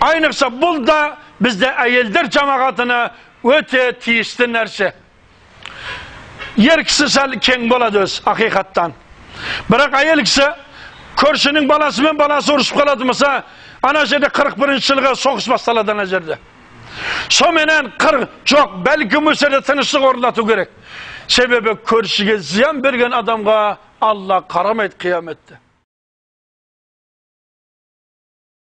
айнықса бұл да бізде әйелдер жамағатына өте тиісті нәрсе yer kişi sal keng bo'ladi o'zi haqiqatdan. Biroq ayol kishi ko'rshining balasi bilan balasi urushib qoladi bo'lsa ana shu yerda qirq birinchi yilga so'qish boshladi ana bilan qirq yo'q balkim o'sha yerda tinchlik o'rnatu kerak sababi ko'rishiga ziyon bergan odamga alloh qaramaydi qiyomatda